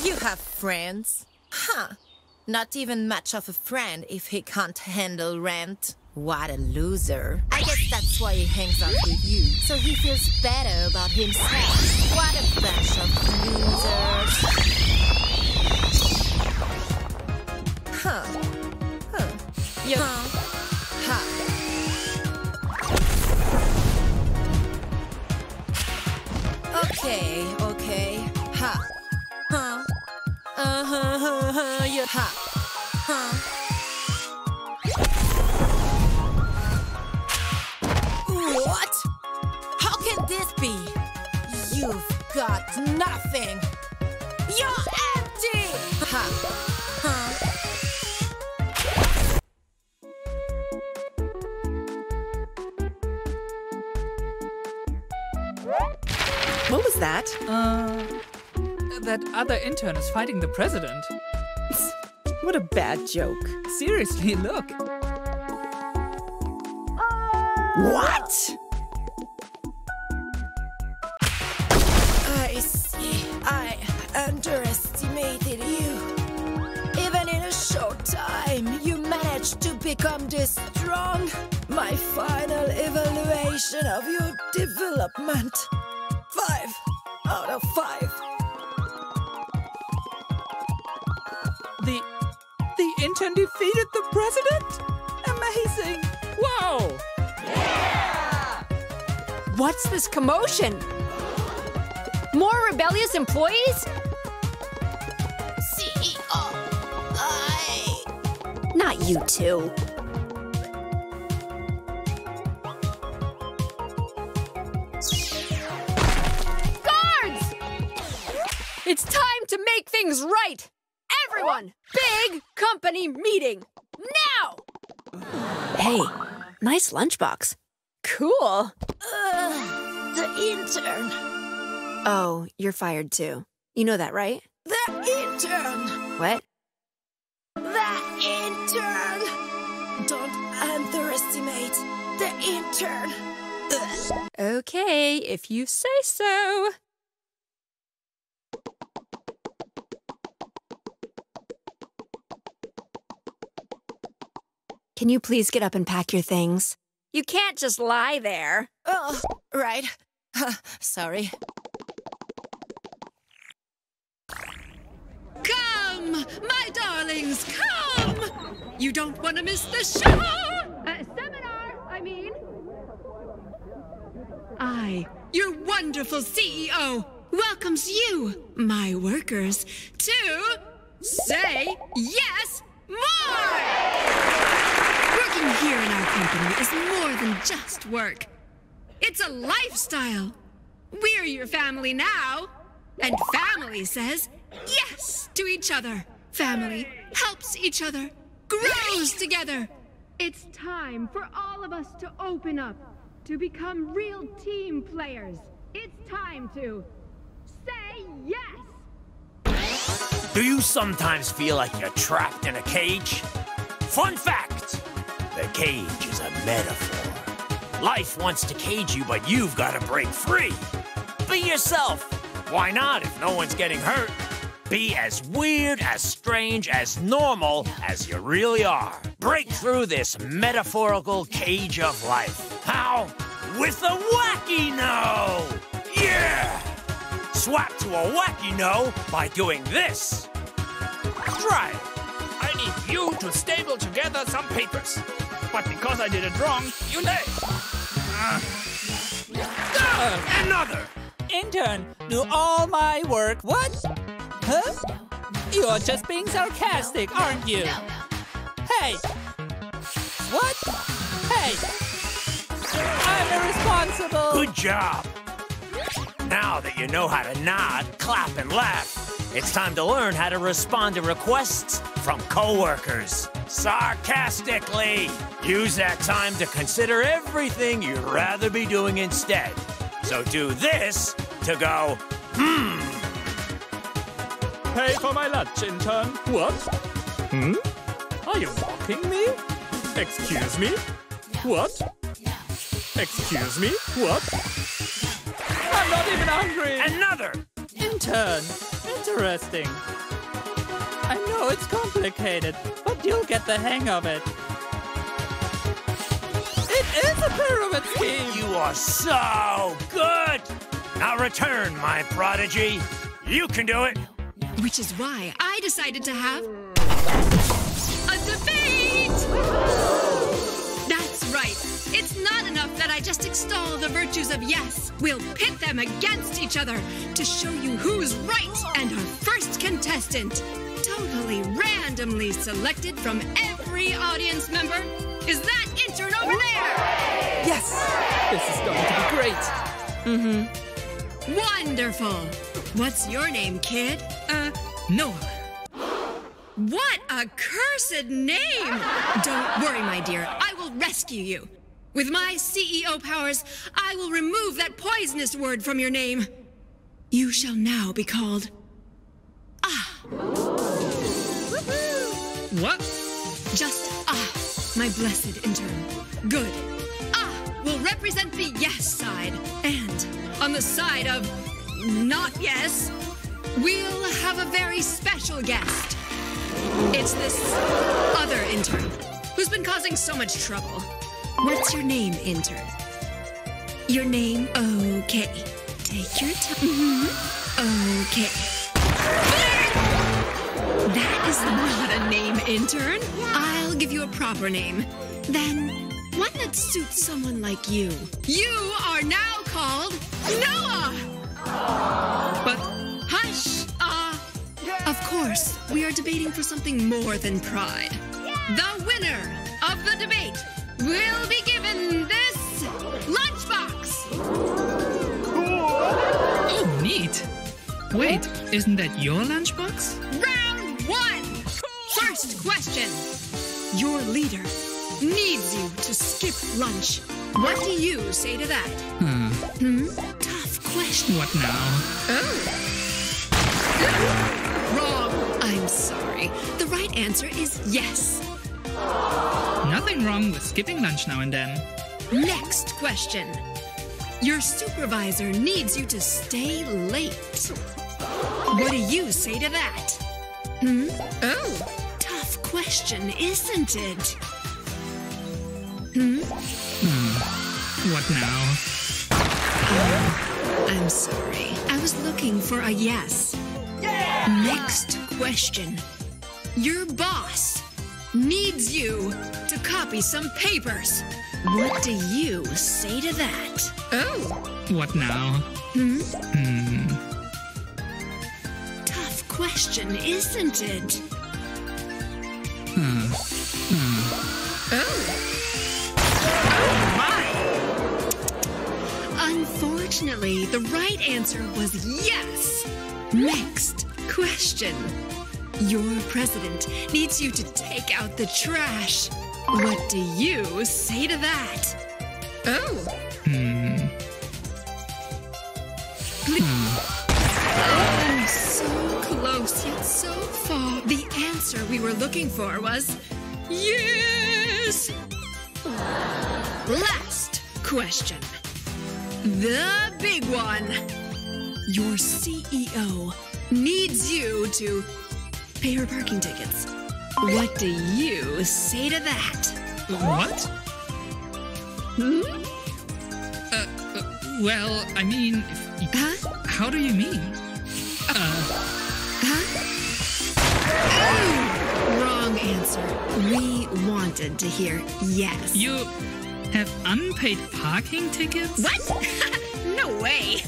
You have friends? Huh. Not even much of a friend if he can't handle rent. What a loser. I guess that's why he hangs out with you. So he feels better about himself. What a bunch of losers. Huh. Huh. You huh. Huh. Okay, okay. Huh. Huh. Uh-huh, huh, huh, yeah. Huh. Huh. What? How can this be? You've got nothing. You're empty. Huh. What was that? Uh, that other intern is fighting the president. What a bad joke. Seriously, look. What? What's this commotion? More rebellious employees? CEO, I. Not you two. Guards! It's time to make things right! Everyone, big company meeting! Now! Hey, nice lunchbox. Cool. The intern. Oh, you're fired too. You know that, right? The intern. What? The intern. Don't underestimate the intern. Okay, if you say so. Can you please get up and pack your things? You can't just lie there. Oh, right. Sorry. Come, my darlings, come! You don't want to miss the show! Uh, seminar, I mean. I, your wonderful CEO, welcomes you, my workers, to say yes more! Working here in our company is more than just work. It's a lifestyle. We're your family now, and family says yes to each other. Family helps each other, grows together. It's time for all of us to open up, to become real team players. It's time to say yes! Do you sometimes feel like you're trapped in a cage? Fun fact the cage is a metaphor. Life wants to cage you, but you've got to break free. Be yourself. Why not if no one's getting hurt? Be as weird, as strange, as normal as you really are. Break through this metaphorical cage of life. How? With a wacky no! Yeah! Swap to a wacky no by doing this. Try it. I need you to staple together some papers. But because I did it wrong, you lay. Uh, another! Intern, do all my work. What? Huh? You're just being sarcastic, aren't you? Hey! What? Hey! I'm irresponsible! Good job! Now that you know how to nod, clap, and laugh, it's time to learn how to respond to requests from coworkers. Sarcastically! Use that time to consider everything you'd rather be doing instead. So do this to go, hmm. Pay for my lunch, intern. What? Hmm? Are you mocking me? Excuse me? What? Excuse me? What? I'm not even hungry! Another! Intern, interesting. I know it's complicated, but you'll get the hang of it. It is a pyramid scheme! You are so good! Now return, my prodigy. You can do it. Which is why I decided to have a debate! That's right. It's not enough that I just extol the virtues of yes. We'll pit them against each other to show you who's right. And our first contestant, totally randomly selected from every audience member, is that intern over there! Yes! This is going to be great. Mm-hmm. Wonderful! What's your name, kid? Uh, Noah. What a cursed name! Don't worry, my dear. I will rescue you. With my CEO powers, I will remove that poisonous word from your name. You shall now be called. Ah. What? Just ah, my blessed intern. Good. Ah will represent the yes side. And on the side of not yes, we'll have a very special guest. It's this other intern who's been causing so much trouble. What's your name, intern? Your name? Okay. Take your time. Okay. That is not a name, intern. I'll give you a proper name. Then, one that suits someone like you. You are now called Noah! But hush! Uh, of course, we are debating for something more than pride. The winner of the debate will be given this lunchbox! Oh, neat. Wait, isn't that your lunchbox? Round one! First question. Your leader needs you to skip lunch. What do you say to that? Hmm. Hmm? Tough question. What now? Oh. Wrong. I'm sorry. The right answer is yes. nothing wrong with skipping lunch now and then. Next question. Your supervisor needs you to stay late. What do you say to that? Hmm? Oh, tough question, isn't it? Hmm? Hmm. What now? I'm sorry. I was looking for a yes. Yeah! Next question. Your boss needs you to copy some papers. What do you say to that? Oh. What now? Hmm? Hmm. Tough question, isn't it? Hmm. Hmm. Oh. Oh my! Unfortunately, the right answer was yes. Next question. Your president needs you to take out the trash. What do you say to that? Oh. Hmm. Oh, so close yet so far. The answer we were looking for was yes. Last question. The big one. Your CEO needs you to pay her parking tickets. What do you say to that? What? Hmm? Uh, uh, well, I mean, huh? how do you mean? We wanted to hear yes. you have unpaid parking tickets? What? no way.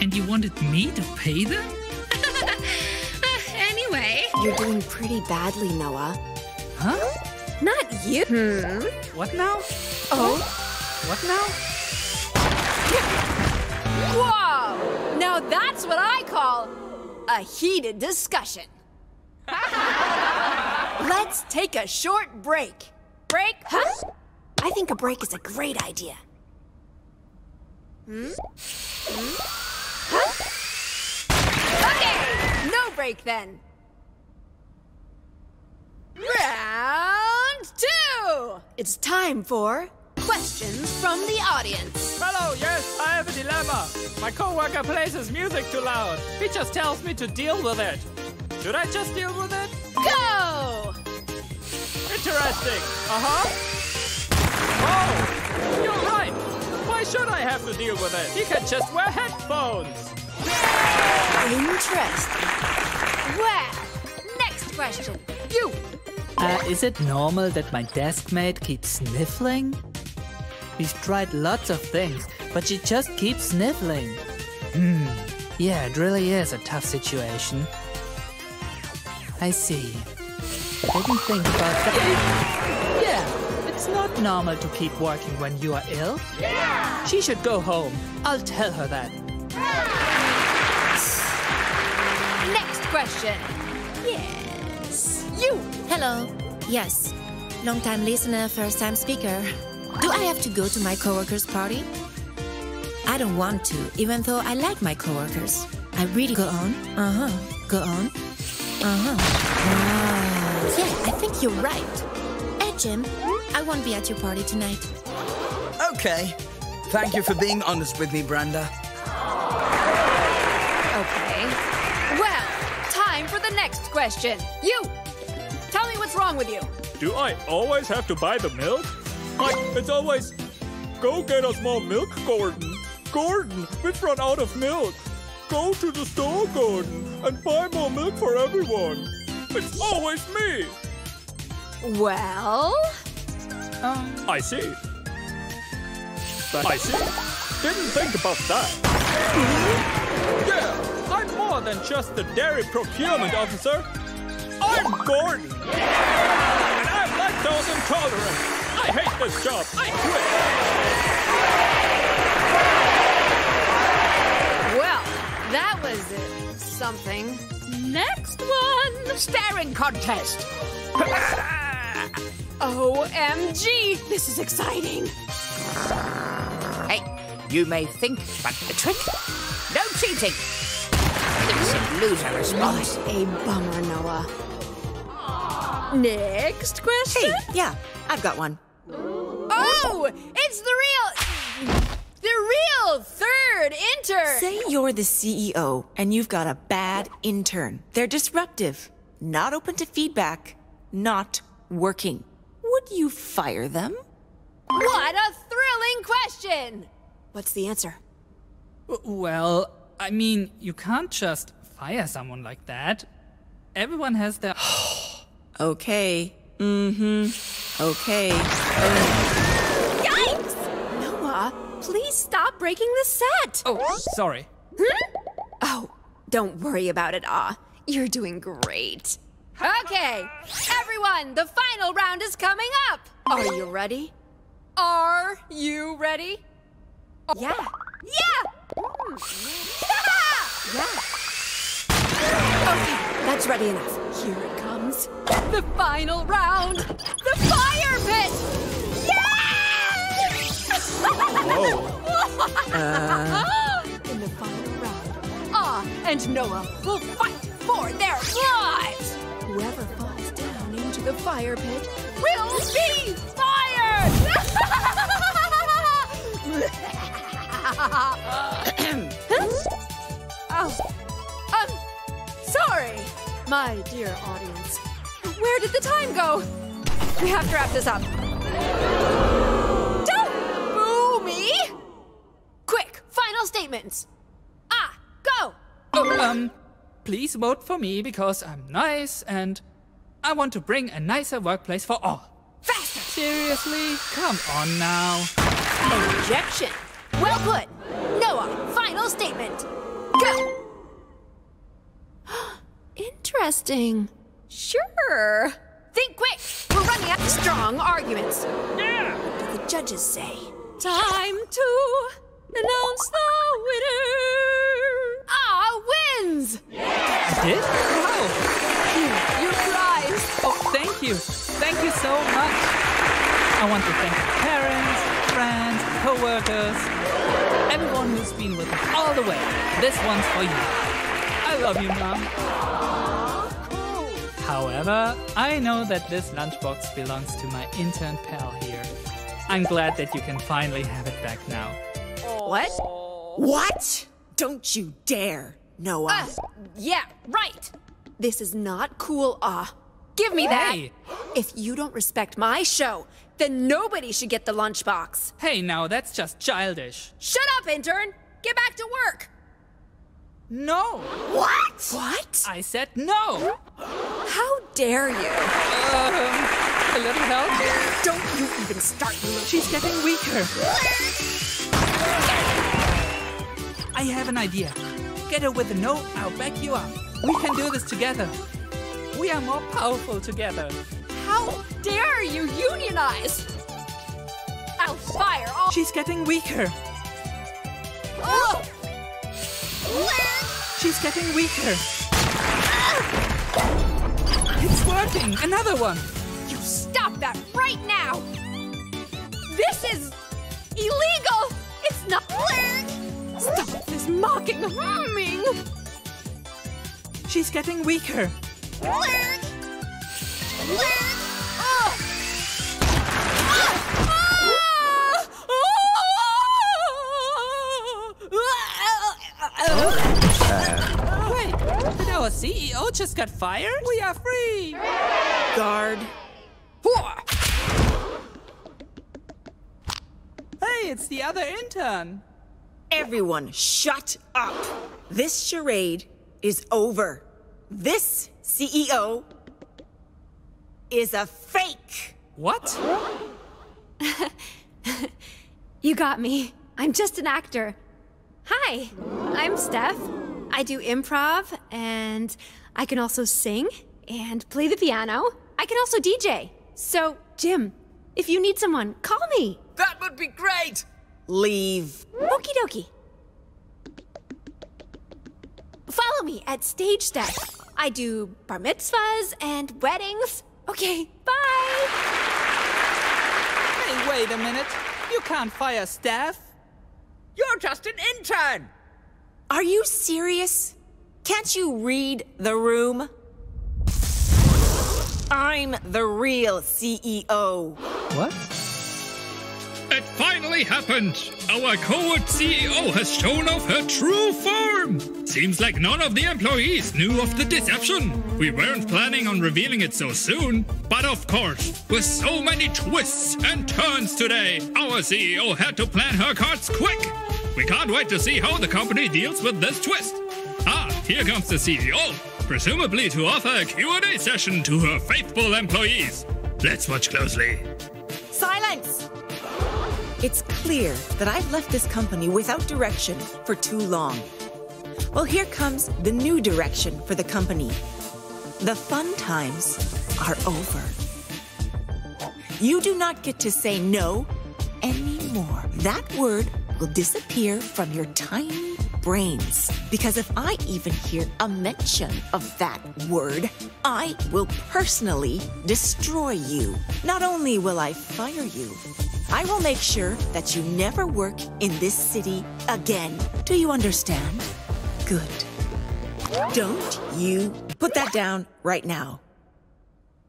And you wanted me to pay them? anyway. You're doing pretty badly, Noah. Huh? Not you. Hmm. What now? Oh. What now? Whoa! Now that's what I call a heated discussion. Let's take a short break. Break? Huh? I think a break is a great idea. Hmm? Hmm? Huh? Okay, no break then. Round two! It's time for questions from the audience. Hello, yes, I have a dilemma. My coworker plays his music too loud. He just tells me to deal with it. Should I just deal with it? Go! Interesting. Uh huh. Oh, you're right. Why should I have to deal with it? He can just wear headphones. Interesting. Well, next question. You. Uh, is it normal that my desk mate keeps sniffling? We've tried lots of things, but she just keeps sniffling. Hmm. Yeah, it really is a tough situation. I see. Didn't think about that. Yeah, it's not normal to keep working when you are ill. Yeah! She should go home. I'll tell her that. Next question. Yes. You. Hello. Yes. Long time listener, first time speaker. Do I have to go to my coworkers' party? I don't want to, even though I like my coworkers. I really go on. Uh huh. Go on. Uh huh. Wow. Yeah, I think you're right. Hey, Jim. I won't be at your party tonight. Okay. Thank you for being honest with me, Brenda. Okay. Well, time for the next question. You. Tell me what's wrong with you. Do I always have to buy the milk? Like, it's always, go get us more milk, Gordon. Gordon, we've run out of milk. Go to the store, Gordon, and buy more milk for everyone. It's always me. Well, Um, I see. I see. Didn't think about that. Yeah, I'm more than just the dairy procurement officer. I'm Gordon. And I'm lactose intolerant. I hate this job. I quit. well, that was uh, something. Next one. Staring contest. OMG, this is exciting. Hey, you may think, but the trick? No cheating. Innocent loser response. What a bummer, Noah. Next question. Hey, yeah, I've got one. Oh, it's the real, the real third intern. Say you're the CEO and you've got a bad intern. They're disruptive, not open to feedback, not working. Would you fire them? What a thrilling question! What's the answer? Well, I mean, you can't just fire someone like that. Everyone has their. Okay. Mm-hmm. Okay. Yikes! Please stop breaking the set. Oh, sorry. Oh, don't worry about it, Ah. You're doing great. Okay, everyone, the final round is coming up. Are you ready? Are you ready? Yeah. Yeah! Yeah. Okay, that's ready enough. Here it comes. The final round! The fire pit! Yes! Uh. In the final round, Ah, and Noah will fight for their lives! whoever falls down into the fire pit Will be fired! oh, um, sorry, my dear audience. Where did the time go? We have to wrap this up. Don't boo me! Quick, final statements. Ah, go! Oh, um, please vote for me because I'm nice and I want to bring a nicer workplace for all. Faster! Seriously? Come on now. Objection. Well put. Noah, final statement. Go. Interesting. Sure. Think quick. We're running out of strong arguments. Yeah. What do the judges say? Time to announce the winner. Ah, wins. I did? Wow. Your prize. Oh, thank you. Thank you so much. I want to thank parents, friends, co-workers, everyone who's been with us all the way. This one's for you. I love you, Mom. However, I know that this lunchbox belongs to my intern pal here. I'm glad that you can finally have it back now. What? What? Don't you dare, Noah. Yeah, right. This is not cool, Ah. Give me that. Hey. If you don't respect my show, then nobody should get the lunchbox. Hey, now that's just childish. Shut up, intern. Get back to work. No. What? What? I said no. How dare you? Um, a little help? Don't you even start. She's getting weaker. I have an idea. Get her with a note, I'll back you up. We can do this together. We are more powerful together. How dare you unionize? I'll fire all. She's getting weaker. Oh! She's getting weaker. It's working. Another one. You stop that right now! This is illegal! It's not. Stop this mocking humming! She's getting weaker. Oh. Wait, did our CEO just got fired? We are free. Guard. Hey, it's the other intern. Everyone, shut up. This charade is over. This CEO is a fake. What? You got me. I'm just an actor. Hi, I'm Steph. I do improv, and I can also sing and play the piano. I can also DJ. So, Jim, if you need someone, call me. That would be great. Leave. Okie dokie. Follow me at Stage Step. I do bar mitzvahs and weddings. Okay, bye. Hey, wait a minute. You can't fire staff. You're just an intern. Are you serious? Can't you read the room? I'm the real CEO. What? It finally happened! Our coward CEO has shown off her true form! Seems like none of the employees knew of the deception. We weren't planning on revealing it so soon, but of course, with so many twists and turns today, our CEO had to plan her cards quick. We can't wait to see how the company deals with this twist. Ah, here comes the CEO, presumably to offer a Q&A session to her faithful employees. Let's watch closely. Silence! It's clear that I've left this company without direction for too long. Well, here comes the new direction for the company. The fun times are over. You do not get to say no anymore. That word will disappear from your tiny brains. Because if I even hear a mention of that word, I will personally destroy you. Not only will I fire you, I will make sure that you never work in this city again. Do you understand? Good. Don't you put that down right now.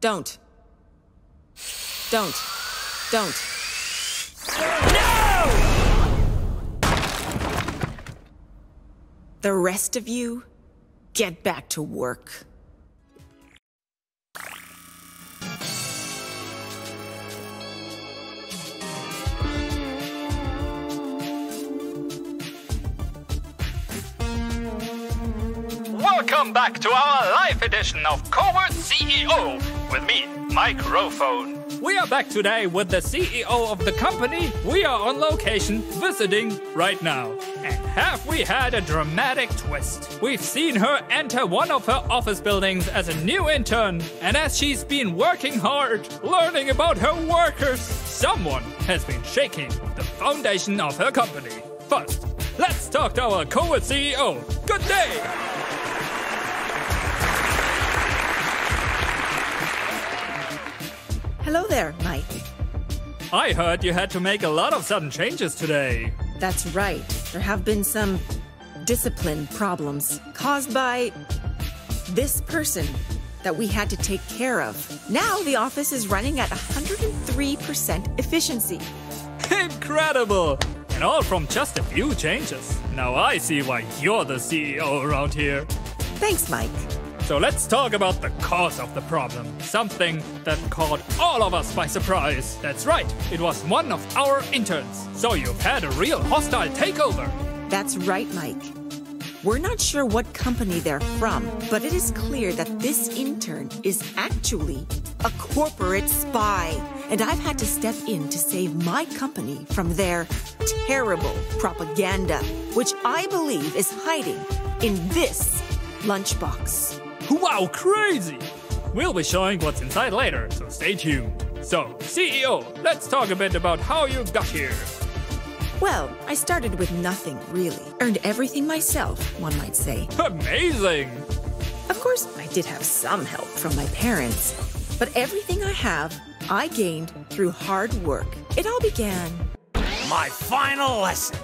Don't. Don't. Don't. No! The rest of you, get back to work. Welcome back to our live edition of Covert CEO with me, Microphone. We are back today with the CEO of the company. We are on location visiting right now. And have we had a dramatic twist? We've seen her enter one of her office buildings as a new intern, and as she's been working hard, learning about her workers, someone has been shaking the foundation of her company. First, let's talk to our co CEO. Good day! Hello there, Mike. I heard you had to make a lot of sudden changes today. That's right. There have been some discipline problems caused by this person that we had to take care of. Now the office is running at 103% efficiency. Incredible! And all from just a few changes. Now I see why you're the CEO around here. Thanks, Mike. So let's talk about the cause of the problem. Something that caught all of us by surprise. That's right, it was one of our interns. So you've had a real hostile takeover. That's right, Mike. We're not sure what company they're from, but it is clear that this intern is actually a corporate spy. And I've had to step in to save my company from their terrible propaganda, which I believe is hiding in this lunchbox. Wow, crazy! We'll be showing what's inside later, so stay tuned. So, CEO, let's talk a bit about how you got here. Well, I started with nothing, really. Earned everything myself, one might say. Amazing! Of course, I did have some help from my parents, but everything I have, I gained through hard work. It all began. My final lesson.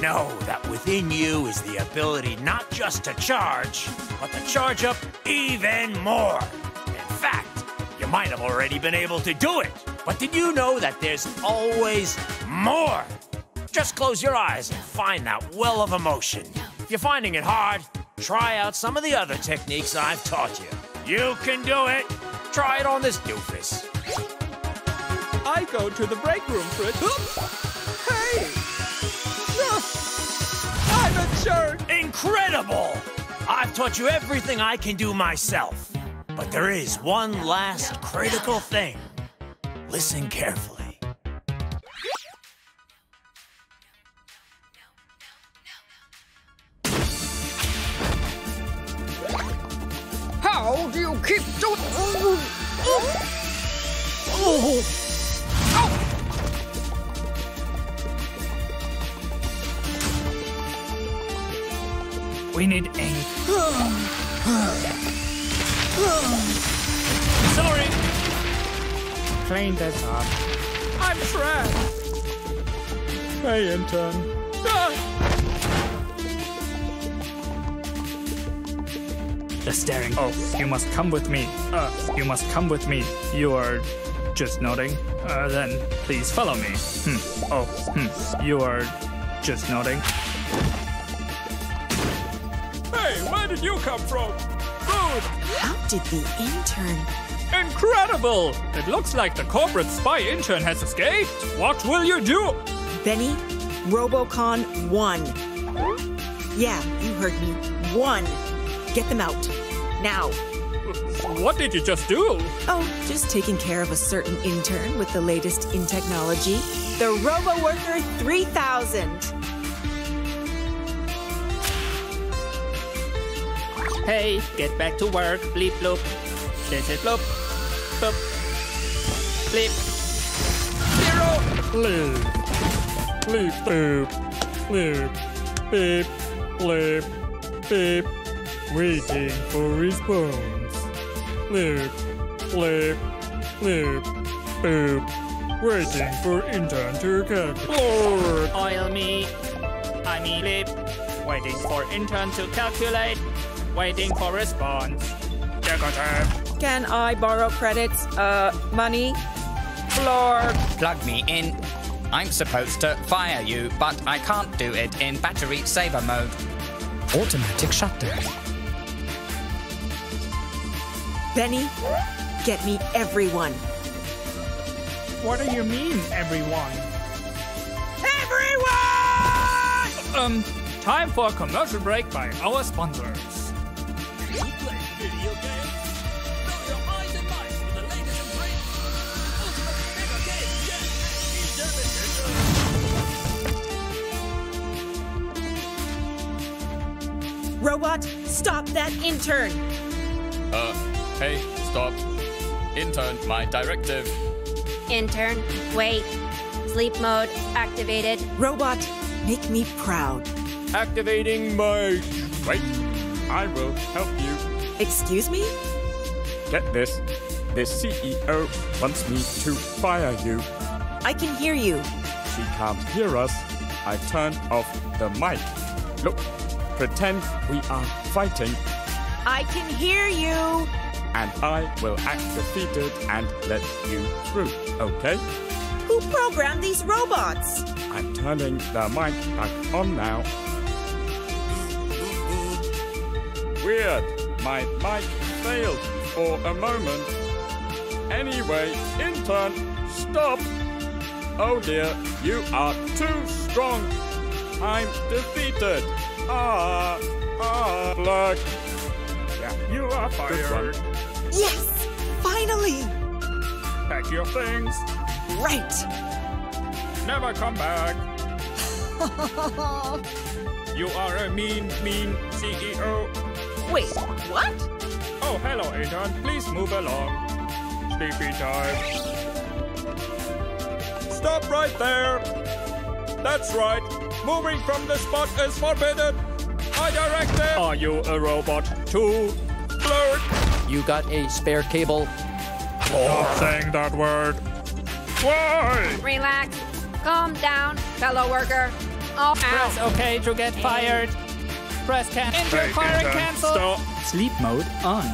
Know that within you is the ability not just to charge, but to charge up even more. In fact, you might have already been able to do it. But did you know that there's always more? Just close your eyes and find that well of emotion. If you're finding it hard, try out some of the other techniques I've taught you. You can do it. Try it on this doofus. I go to the break room for it. Hey! I'm a jerk! Incredible! I've taught you everything I can do myself. But there is one last critical thing. Listen carefully. How do you keep doing? Oh. We need ink. Sorry. Clean this up. I'm trapped. Hey, intern. The staring. Oh, you must come with me. Uh, you must come with me. You are just nodding. Uh, then please follow me. Hmm. Oh, hmm. You are just nodding. Did you come from? Rude! How did the intern? Incredible! It looks like the corporate spy intern has escaped. What will you do? Benny, Robocon won. Yeah, you heard me. One. Get them out. Now. What did you just do? Oh, just taking care of a certain intern with the latest in technology. The RoboWorker 3000. Hey, get back to work. Bleep bloop. This is bloop. Boop. Bleep. Zero. Bleep. Bleep boop. Bleep. Beep. Bleep. Beep. Waiting for response. Bleep. Bleep. Bleep. Boop. Waiting for intern to calculate. Oil me. I mean bleep. Waiting for intern to calculate. Waiting for response. Negative. Can I borrow credits? Uh, money? Floor. Plug me in. I'm supposed to fire you, but I can't do it in battery saver mode. Automatic shutdown. Benny, get me everyone. What do you mean, everyone? Everyone! Um, time for a commercial break by our sponsors. Robot, stop that intern! Uh, hey, stop. Intern, my directive. Intern, wait. Sleep mode activated. Robot, make me proud. Activating my. Wait, I will help you. Excuse me? Get this. The CEO wants me to fire you. I can hear you. She can't hear us. I turned off the mic. Look, pretend we are fighting, I can hear you. and I will act defeated and let you through, okay? Who programmed these robots? I'm turning the mic back on now. Weird. My mic failed for a moment. Anyway, intern, stop. Oh dear, you are too strong. I'm defeated. Ah, ah, blood. Yeah, You are fired. Yes! Finally! Pack your things. Right! Never come back. You are a mean, mean CEO. Wait, what? Oh, hello, intern. Please move along. Sleepy time. Stop right there. That's right. Moving from the spot is forbidden. I direct it. Are you a robot too? Flirt. You got a spare cable? Stop saying that word. Why? Relax. Calm down, fellow worker. Oh, Press. OK to get fired. Press can. Enter Hey, firing cancel. stop. Sleep mode on.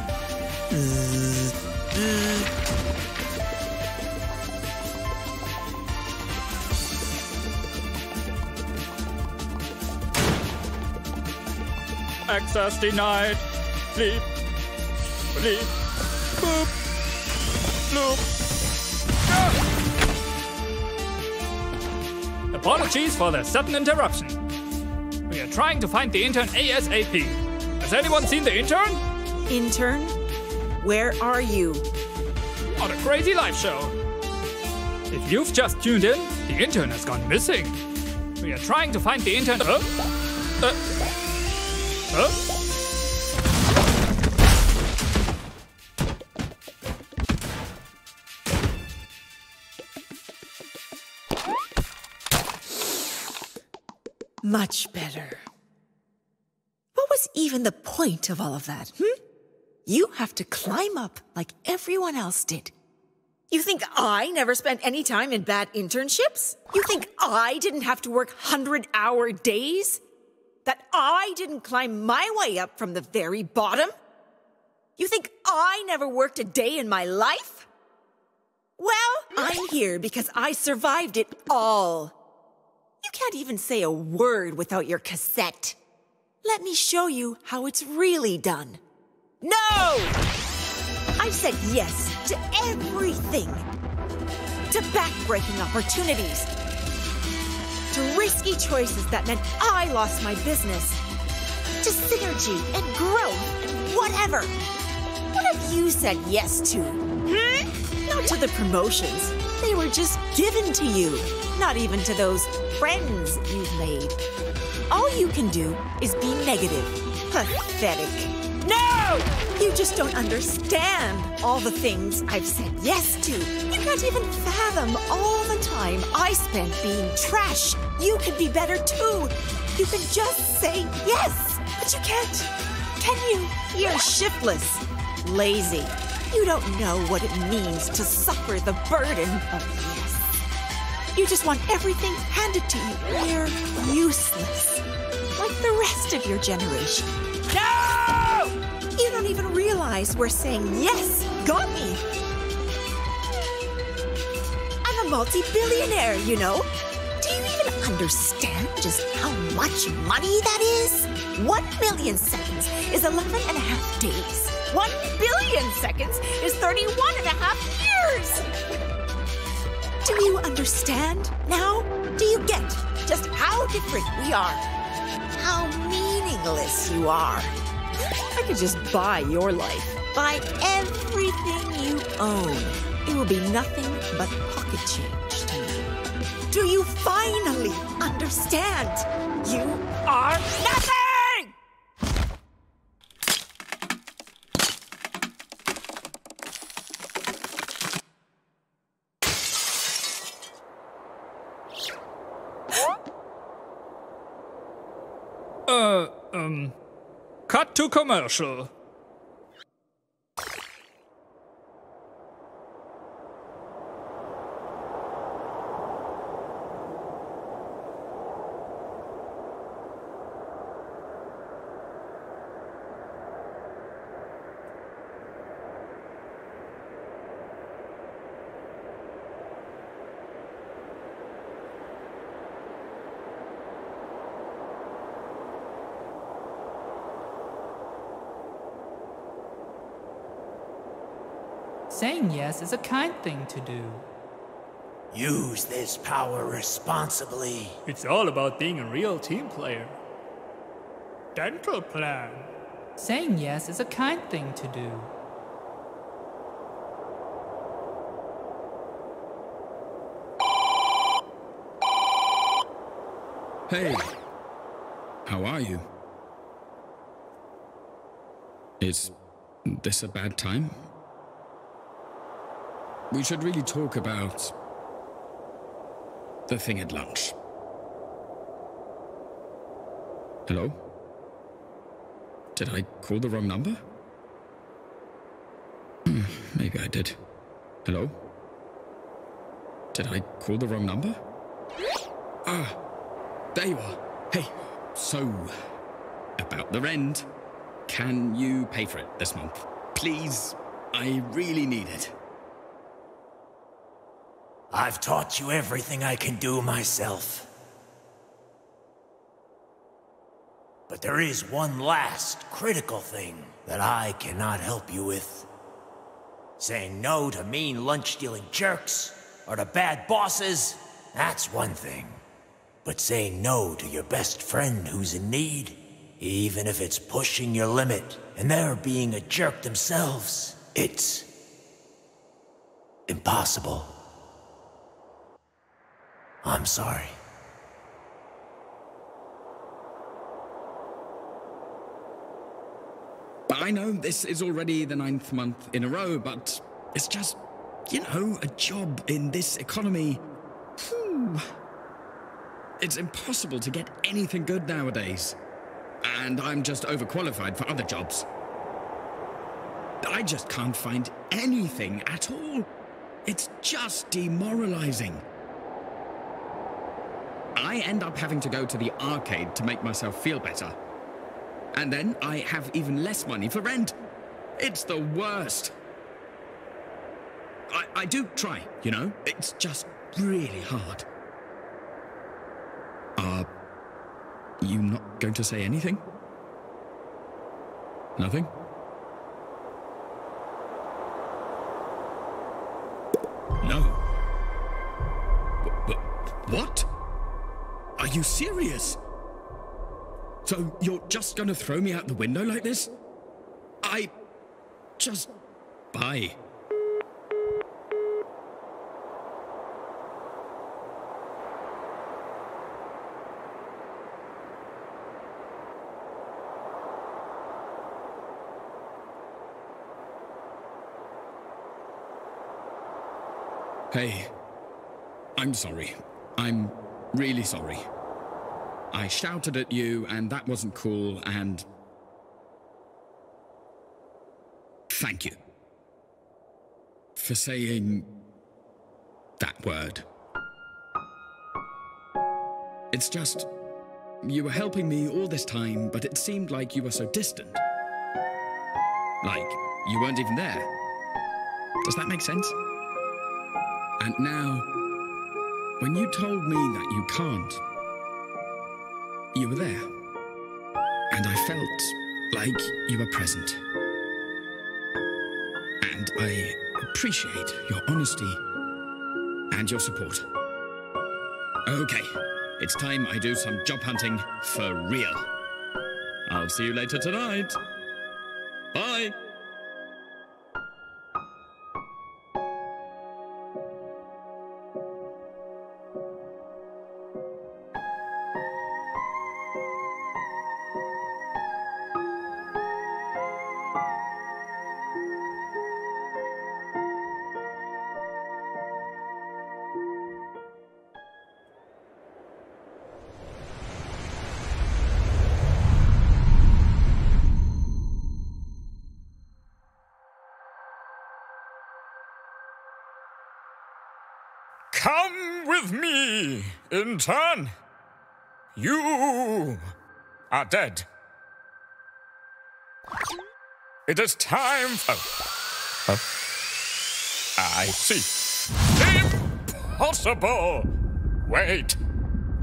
Access denied. Bleep. Bleep. Boop. Bloop. Ah! Apologies for the sudden interruption. Trying to find the intern ASAP. Has anyone seen the intern? Intern, where are you? On a crazy live show. If you've just tuned in, the intern has gone missing. We are trying to find the intern. Uh, uh, uh. Much better. What was even the point of all of that, hmm? You have to climb up like everyone else did. You think I never spent any time in bad internships? You think I didn't have to work 100 hour days? That I didn't climb my way up from the very bottom? You think I never worked a day in my life? Well, I'm here because I survived it all. You can't even say a word without your cassette. Let me show you how it's really done. No! I've said yes to everything. To backbreaking opportunities. To risky choices that meant I lost my business. To synergy and growth and whatever. What have you said yes to? Not to the promotions. They were just given to you. Not even to those friends you've made. All you can do is be negative. Pathetic. No! You just don't understand all the things I've said yes to. You can't even fathom all the time I spent being trash. You could be better too. You can just say yes, but you can't. Can you? You're shiftless, lazy. You don't know what it means to suffer the burden of yes. You just want everything handed to you. You're useless, like the rest of your generation. No! You don't even realize we're saying yes. Got me. I'm a multi-billionaire, you know. Do you even understand just how much money that is? One million seconds is 11 and a half days. One billion seconds is 31 and a half years. Do you understand now? Do you get just how different we are? How meaningless you are? I could just buy your life, buy everything you own. It will be nothing but pocket change to you. Do you finally understand? You are nothing! Uh, um. Commercial. Saying yes is a kind thing to do. Use this power responsibly. It's all about being a real team player. Dental plan. Saying yes is a kind thing to do. Hey, how are you? Is this a bad time? We should really talk about the thing at lunch. Hello? Did I call the wrong number? Hmm, Maybe I did. Hello? Did I call the wrong number? Ah, there you are. Hey, so, about the rent. Can you pay for it this month? Please, I really need it. I've taught you everything I can do myself. But there is one last critical thing that I cannot help you with. Saying no to mean lunch-stealing jerks or to bad bosses, that's one thing. But saying no to your best friend who's in need, even if it's pushing your limit and they're being a jerk themselves, it's impossible. I'm sorry. But I know this is already the ninth month in a row, but it's just, you know, a job in this economy. Phew. It's impossible to get anything good nowadays. And I'm just overqualified for other jobs. I just can't find anything at all. It's just demoralizing. I end up having to go to the arcade to make myself feel better. And then I have even less money for rent. It's the worst. I, I do try, you know? It's just really hard. Are you not going to say anything? Nothing? No. But, what? You serious? So you're just gonna throw me out the window like this? I. just. Bye. Hey, I'm sorry. I'm really sorry. I shouted at you, and that wasn't cool, and. Thank you. For saying. that word. It's just. You were helping me all this time, but it seemed like you were so distant. Like, you weren't even there. Does that make sense? And now, when you told me that you can't, you were there. And I felt like you were present. And I appreciate your honesty and your support. Okay, it's time I do some job hunting for real. I'll see you later tonight. Intern. You are dead. It is time. Oh. Oh. I see. Impossible! Wait.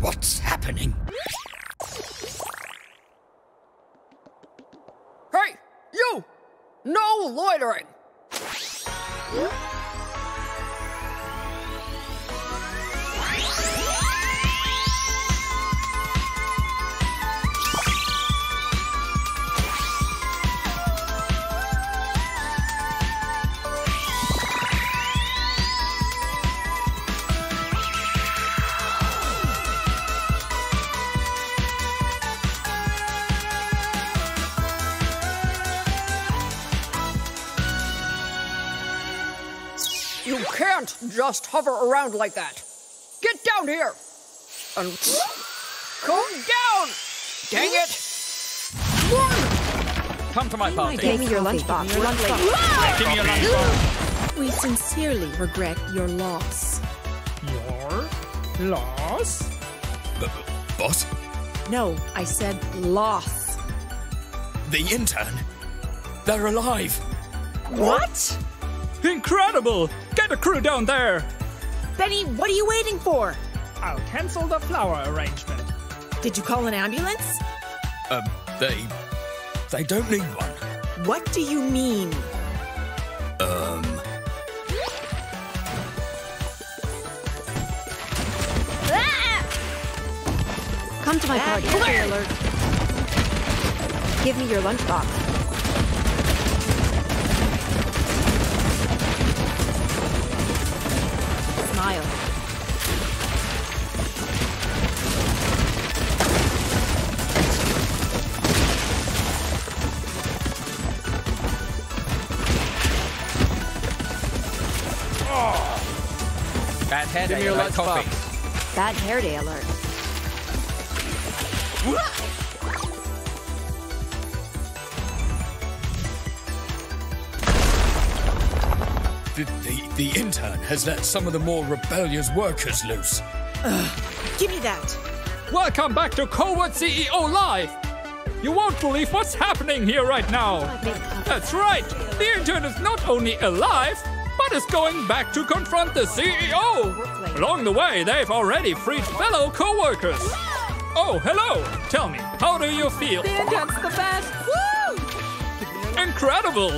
What's happening? Can't just hover around like that. Get down here! And come down! Dang it! Come to my party. Give me your lunchbox. Your Give me your lunchbox. We sincerely regret your loss. Your loss? Boss? No, I said loss. The intern? They're alive! What? Incredible! Get a crew down there! Benny, what are you waiting for? I'll cancel the flower arrangement. Did you call an ambulance? Um, they. they don't need one. What do you mean? Um. Ah! Come to my party. Clear alert. Give me your lunchbox. Bad head. Give your like coffee. lunchbox. Bad hair day alert. The, the, the intern has let some of the more rebellious workers loose. Give me that. Welcome back to Covert CEO Live! You won't believe what's happening here right now! That's right! The intern is not only alive, but is going back to confront the CEO. Along the way, they've already freed fellow co-workers. Oh, hello. Tell me, how do you feel? The intern's the best. Woo! Incredible.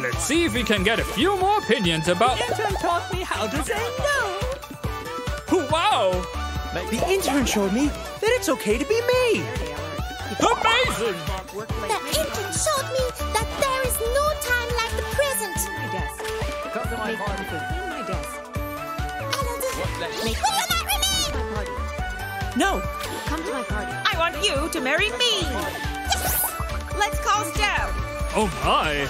Let's see if we can get a few more opinions about... The intern taught me how to say no. Wow. The intern showed me that it's okay to be me. Amazing. The intern showed me that Come my party. In my desk. Will you marry me? No. Come to my party. I want you to marry me. Let's call Steph. Oh my.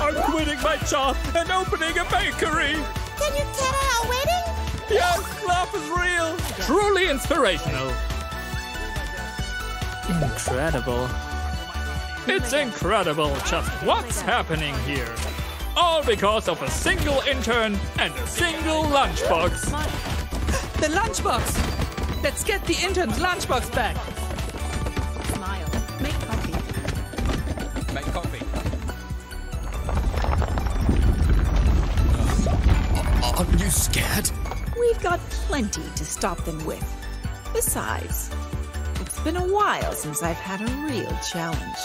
I'm quitting my job and opening a bakery. Can you cater our wedding? Yes, love is real. Truly inspirational. Incredible. Oh it's oh incredible oh just what's happening here. All because of a single intern and a single lunchbox. The lunchbox. Let's get the intern's lunchbox back. Smile. Make coffee. Make coffee. Aren't you scared? We've got plenty to stop them with. Besides, it's been a while since I've had a real challenge.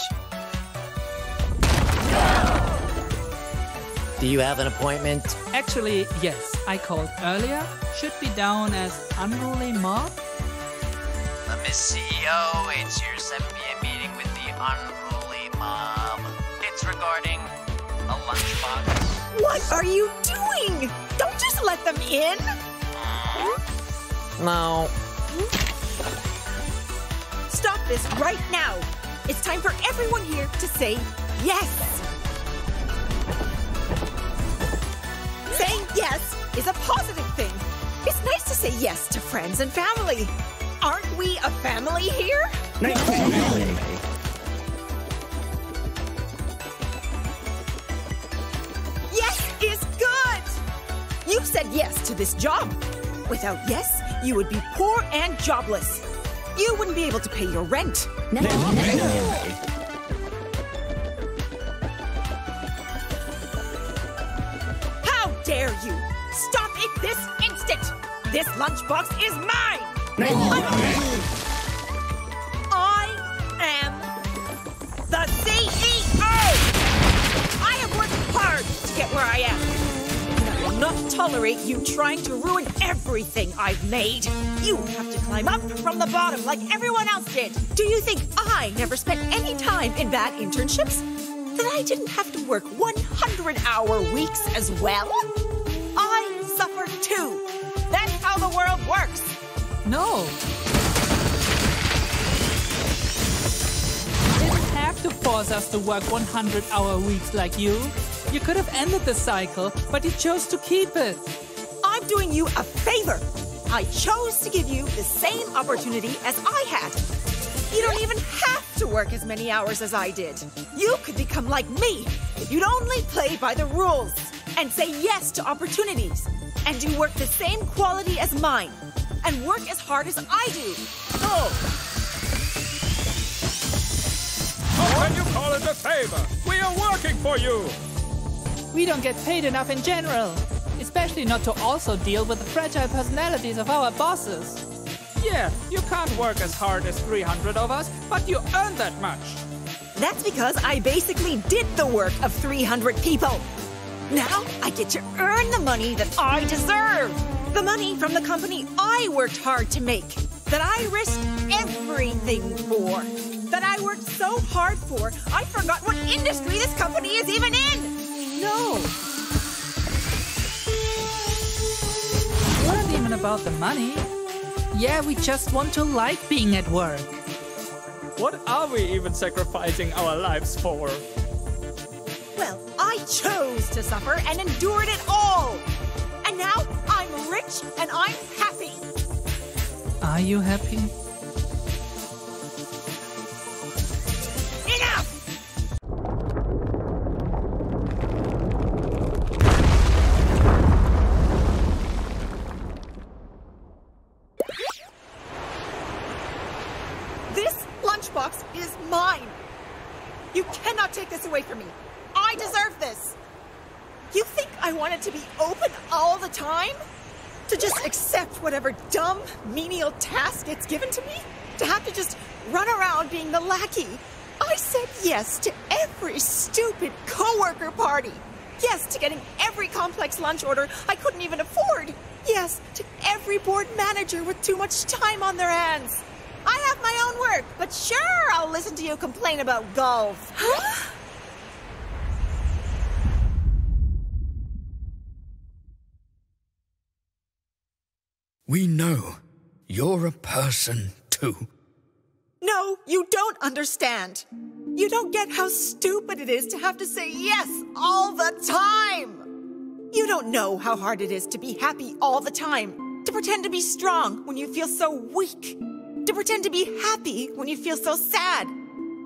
Do you have an appointment? Actually, yes, I called earlier. Should be down as unruly mob. Uh, Miss CEO, it's your 7 p.m. meeting with the unruly mob. It's regarding a lunchbox. What are you doing? Don't just let them in. No. Stop this right now. It's time for everyone here to say yes. Yes is a positive thing. It's nice to say yes to friends and family. Aren't we a family here? Family. Yes is good. You said yes to this job. Without yes, you would be poor and jobless. You wouldn't be able to pay your rent. How this instant! This lunchbox is mine! I am the CEO! I have worked hard to get where I am. I will not tolerate you trying to ruin everything I've made. You have to climb up from the bottom like everyone else did. Do you think I never spent any time in bad internships? That I didn't have to work 100 hour weeks as well? That's how the world works. No. You didn't have to force us to work 100 hour weeks like you. You could have ended the cycle, but you chose to keep it. I'm doing you a favor. I chose to give you the same opportunity as I had. You don't even have to work as many hours as I did. You could become like me if you'd only play by the rules and say yes to opportunities and you work the same quality as mine and work as hard as I do. Oh! How can you call it a favor? We are working for you! We don't get paid enough in general. Especially not to also deal with the fragile personalities of our bosses. Yeah, you can't work as hard as 300 of us, but you earn that much. That's because I basically did the work of 300 people. Now I get to earn the money that I deserve. The money from the company I worked hard to make. That I risked everything for. That I worked so hard for, I forgot what industry this company is even in. No. It wasn't even about the money. Yeah, we just want to like being at work. What are we even sacrificing our lives for? Well, I chose to suffer and endured it all. And now I'm rich and I'm happy. Are you happy? Enough! This lunchbox is mine. You cannot take this away from me. I deserve this. You think I wanted to be open all the time? To just accept whatever dumb, menial task gets given to me? To have to just run around being the lackey? I said yes to every stupid coworker party. Yes to getting every complex lunch order I couldn't even afford. Yes to every board manager with too much time on their hands. I have my own work, but sure, I'll listen to you complain about golf. We know you're a person too. No, you don't understand. You don't get how stupid it is to have to say yes all the time. You don't know how hard it is to be happy all the time, to pretend to be strong when you feel so weak, to pretend to be happy when you feel so sad,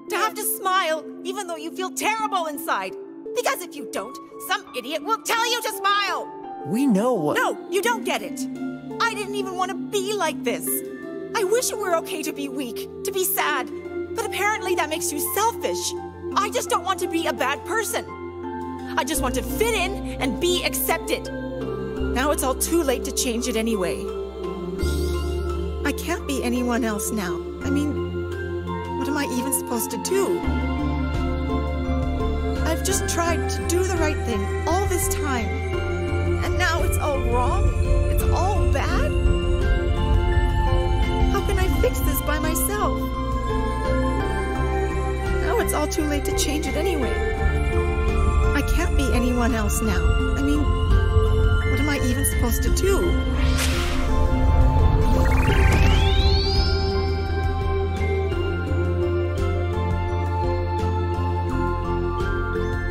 to have to smile even though you feel terrible inside. Because if you don't, some idiot will tell you to smile. We know what. No, you don't get it. I didn't even want to be like this. I wish it were okay to be weak, to be sad, but apparently that makes you selfish. I just don't want to be a bad person. I just want to fit in and be accepted. Now it's all too late to change it anyway. I can't be anyone else now. I mean, what am I even supposed to do? I've just tried to do the right thing all this time. And now it's all wrong? By myself? Now it's all too late to change it anyway. I can't be anyone else now. I mean, what am I even supposed to do?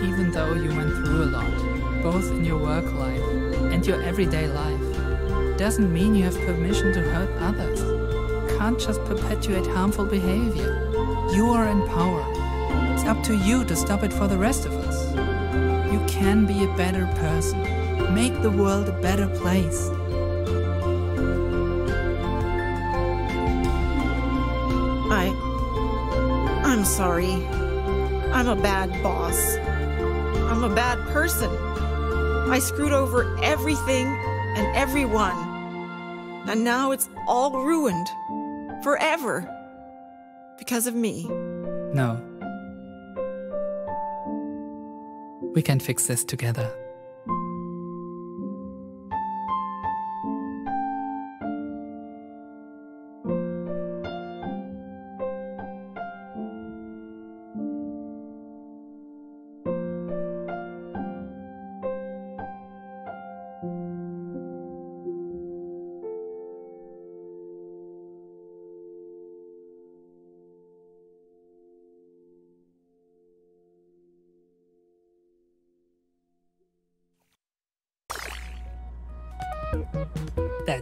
Even though you went through a lot, both in your work life and your everyday life, doesn't mean you have permission to hurt others. Can't just perpetuate harmful behavior. You are in power. It's up to you to stop it for the rest of us. You can be a better person. Make the world a better place. I. I'm sorry. I'm a bad boss. I'm a bad person. I screwed over everything and everyone. And now it's all ruined. Forever. Because of me. No. We can fix this together.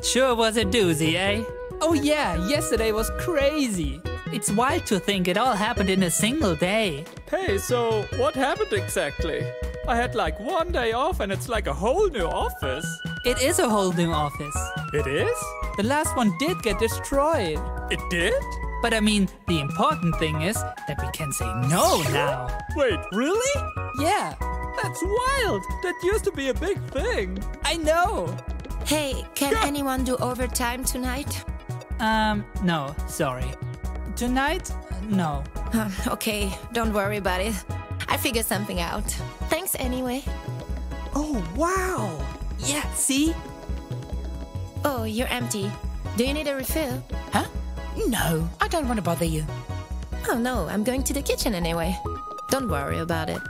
That sure was a doozy, eh? Oh yeah, yesterday was crazy. It's wild to think it all happened in a single day. Hey, so what happened exactly? I had like one day off and it's like a whole new office. It is a whole new office. It is? The last one did get destroyed. It did? But I mean, the important thing is that we can say no now. Wait, really? Yeah. That's wild. That used to be a big thing. I know. Hey, can anyone do overtime tonight? Um, no, sorry. Tonight, no. okay, don't worry about it. I figured something out. Thanks anyway. Oh, wow. Yeah, see? Oh, you're empty. Do you need a refill? Huh? No, I don't want to bother you. Oh no, I'm going to the kitchen anyway. Don't worry about it.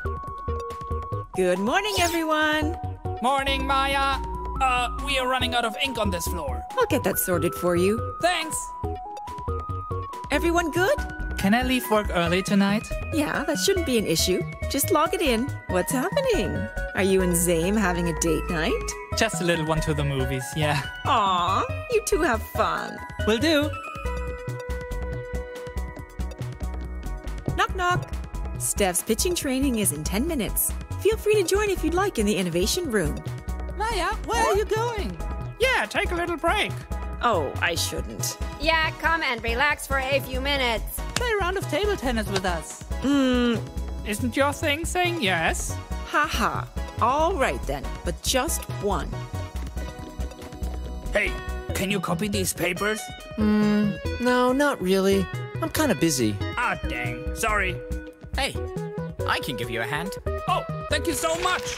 Good morning, everyone. Morning, Maya. Uh, we are running out of ink on this floor. I'll get that sorted for you. Thanks. Everyone good? Can I leave work early tonight? Yeah, that shouldn't be an issue. Just log it in. What's happening? Are you and Zame having a date night? Just a little one to the movies, yeah. Aw, you two have fun. Will do. Knock knock. Steph's pitching training is in 10 minutes. Feel free to join if you'd like in the innovation room. Maya, where are you going? Yeah, take a little break. Oh, I shouldn't. Yeah, come and relax for a few minutes. Play a round of table tennis with us. Hmm, Isn't your thing saying yes? haha. All right then, but just one. Hey, can you copy these papers? Hmm, no, not really. I'm kind of busy. Ah, dang. Sorry. Hey, I can give you a hand. Oh, thank you so much.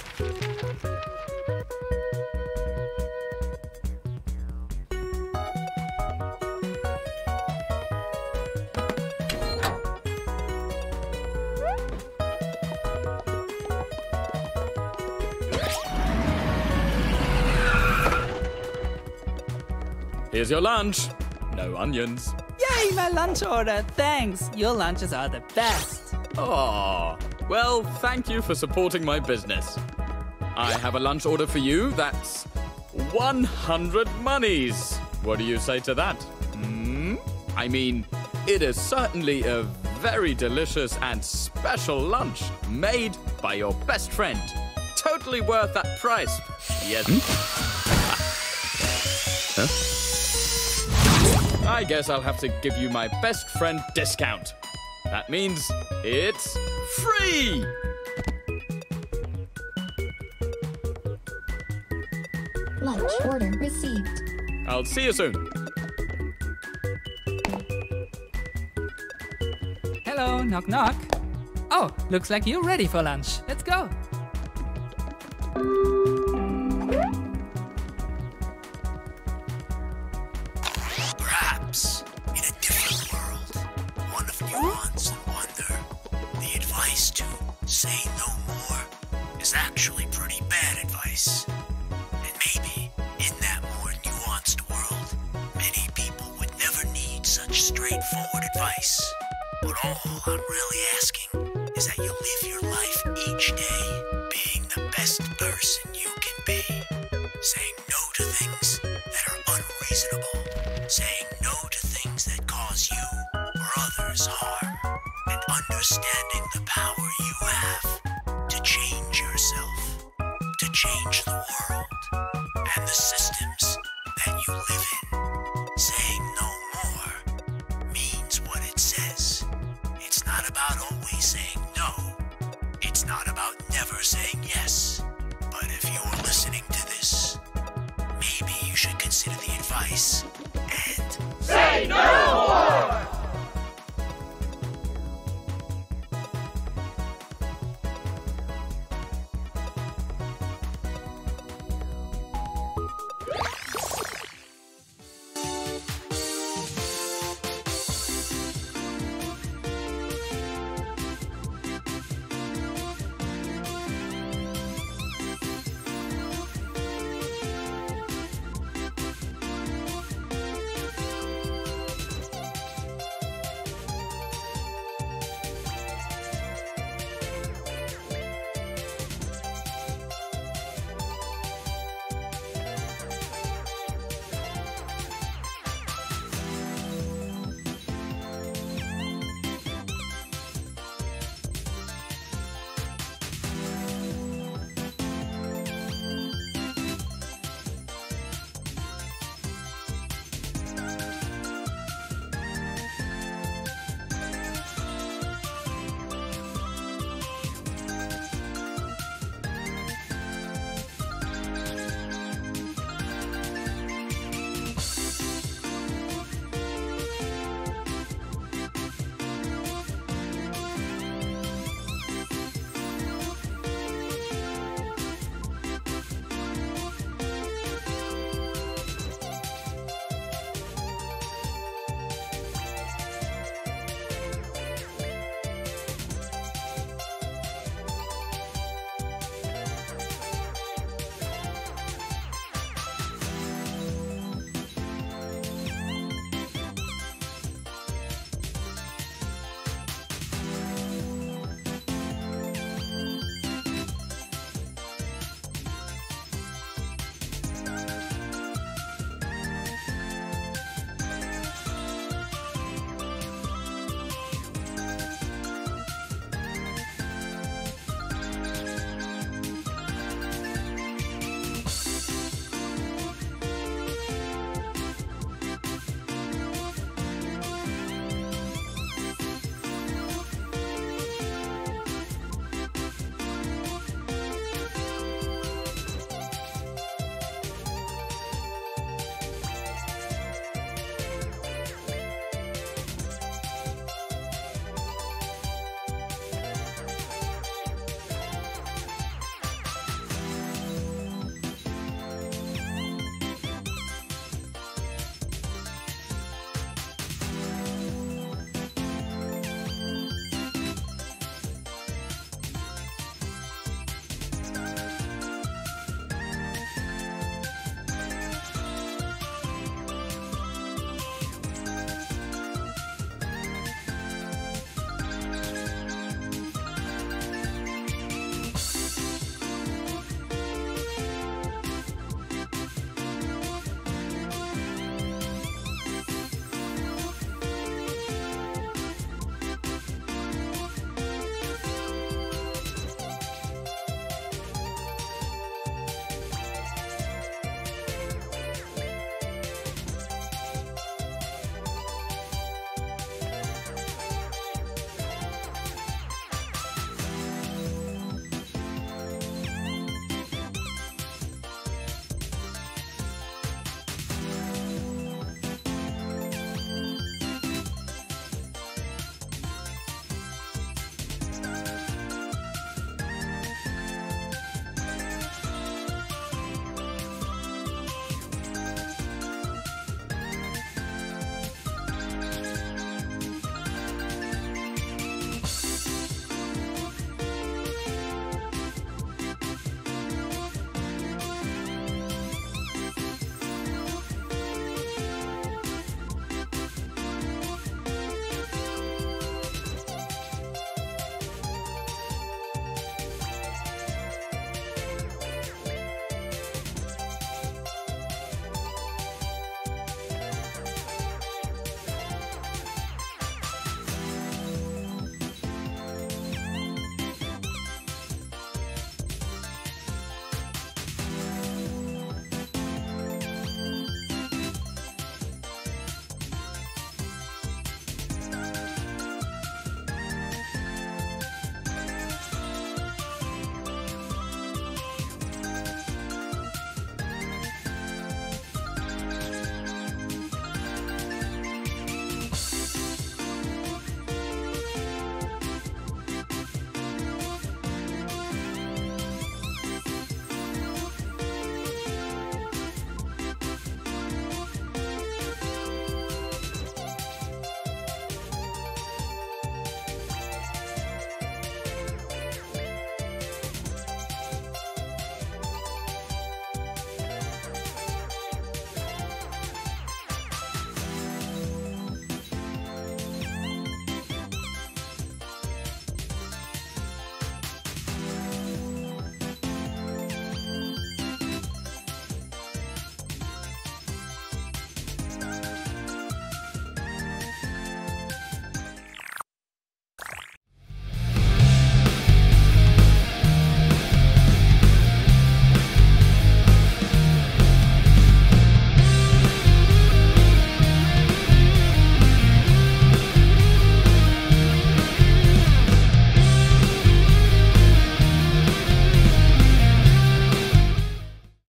Here's your lunch. No onions. Yay, my lunch order. Thanks. Your lunches are the best. Oh, well, thank you for supporting my business. I have a lunch order for you that's 100 monies. What do you say to that? Hmm? I mean, it is certainly a very delicious and special lunch made by your best friend. Totally worth that price. Yes. huh? I guess I'll have to give you my best friend discount. That means it's free! Lunch order received. I'll see you soon. Hello, knock knock. Oh, looks like you're ready for lunch. Let's go. In a different world, one of nuance and wonder, the advice to say no more is actually pretty bad advice. And maybe in that more nuanced world, many people would never need such straightforward advice. But all I'm really asking is that you live your life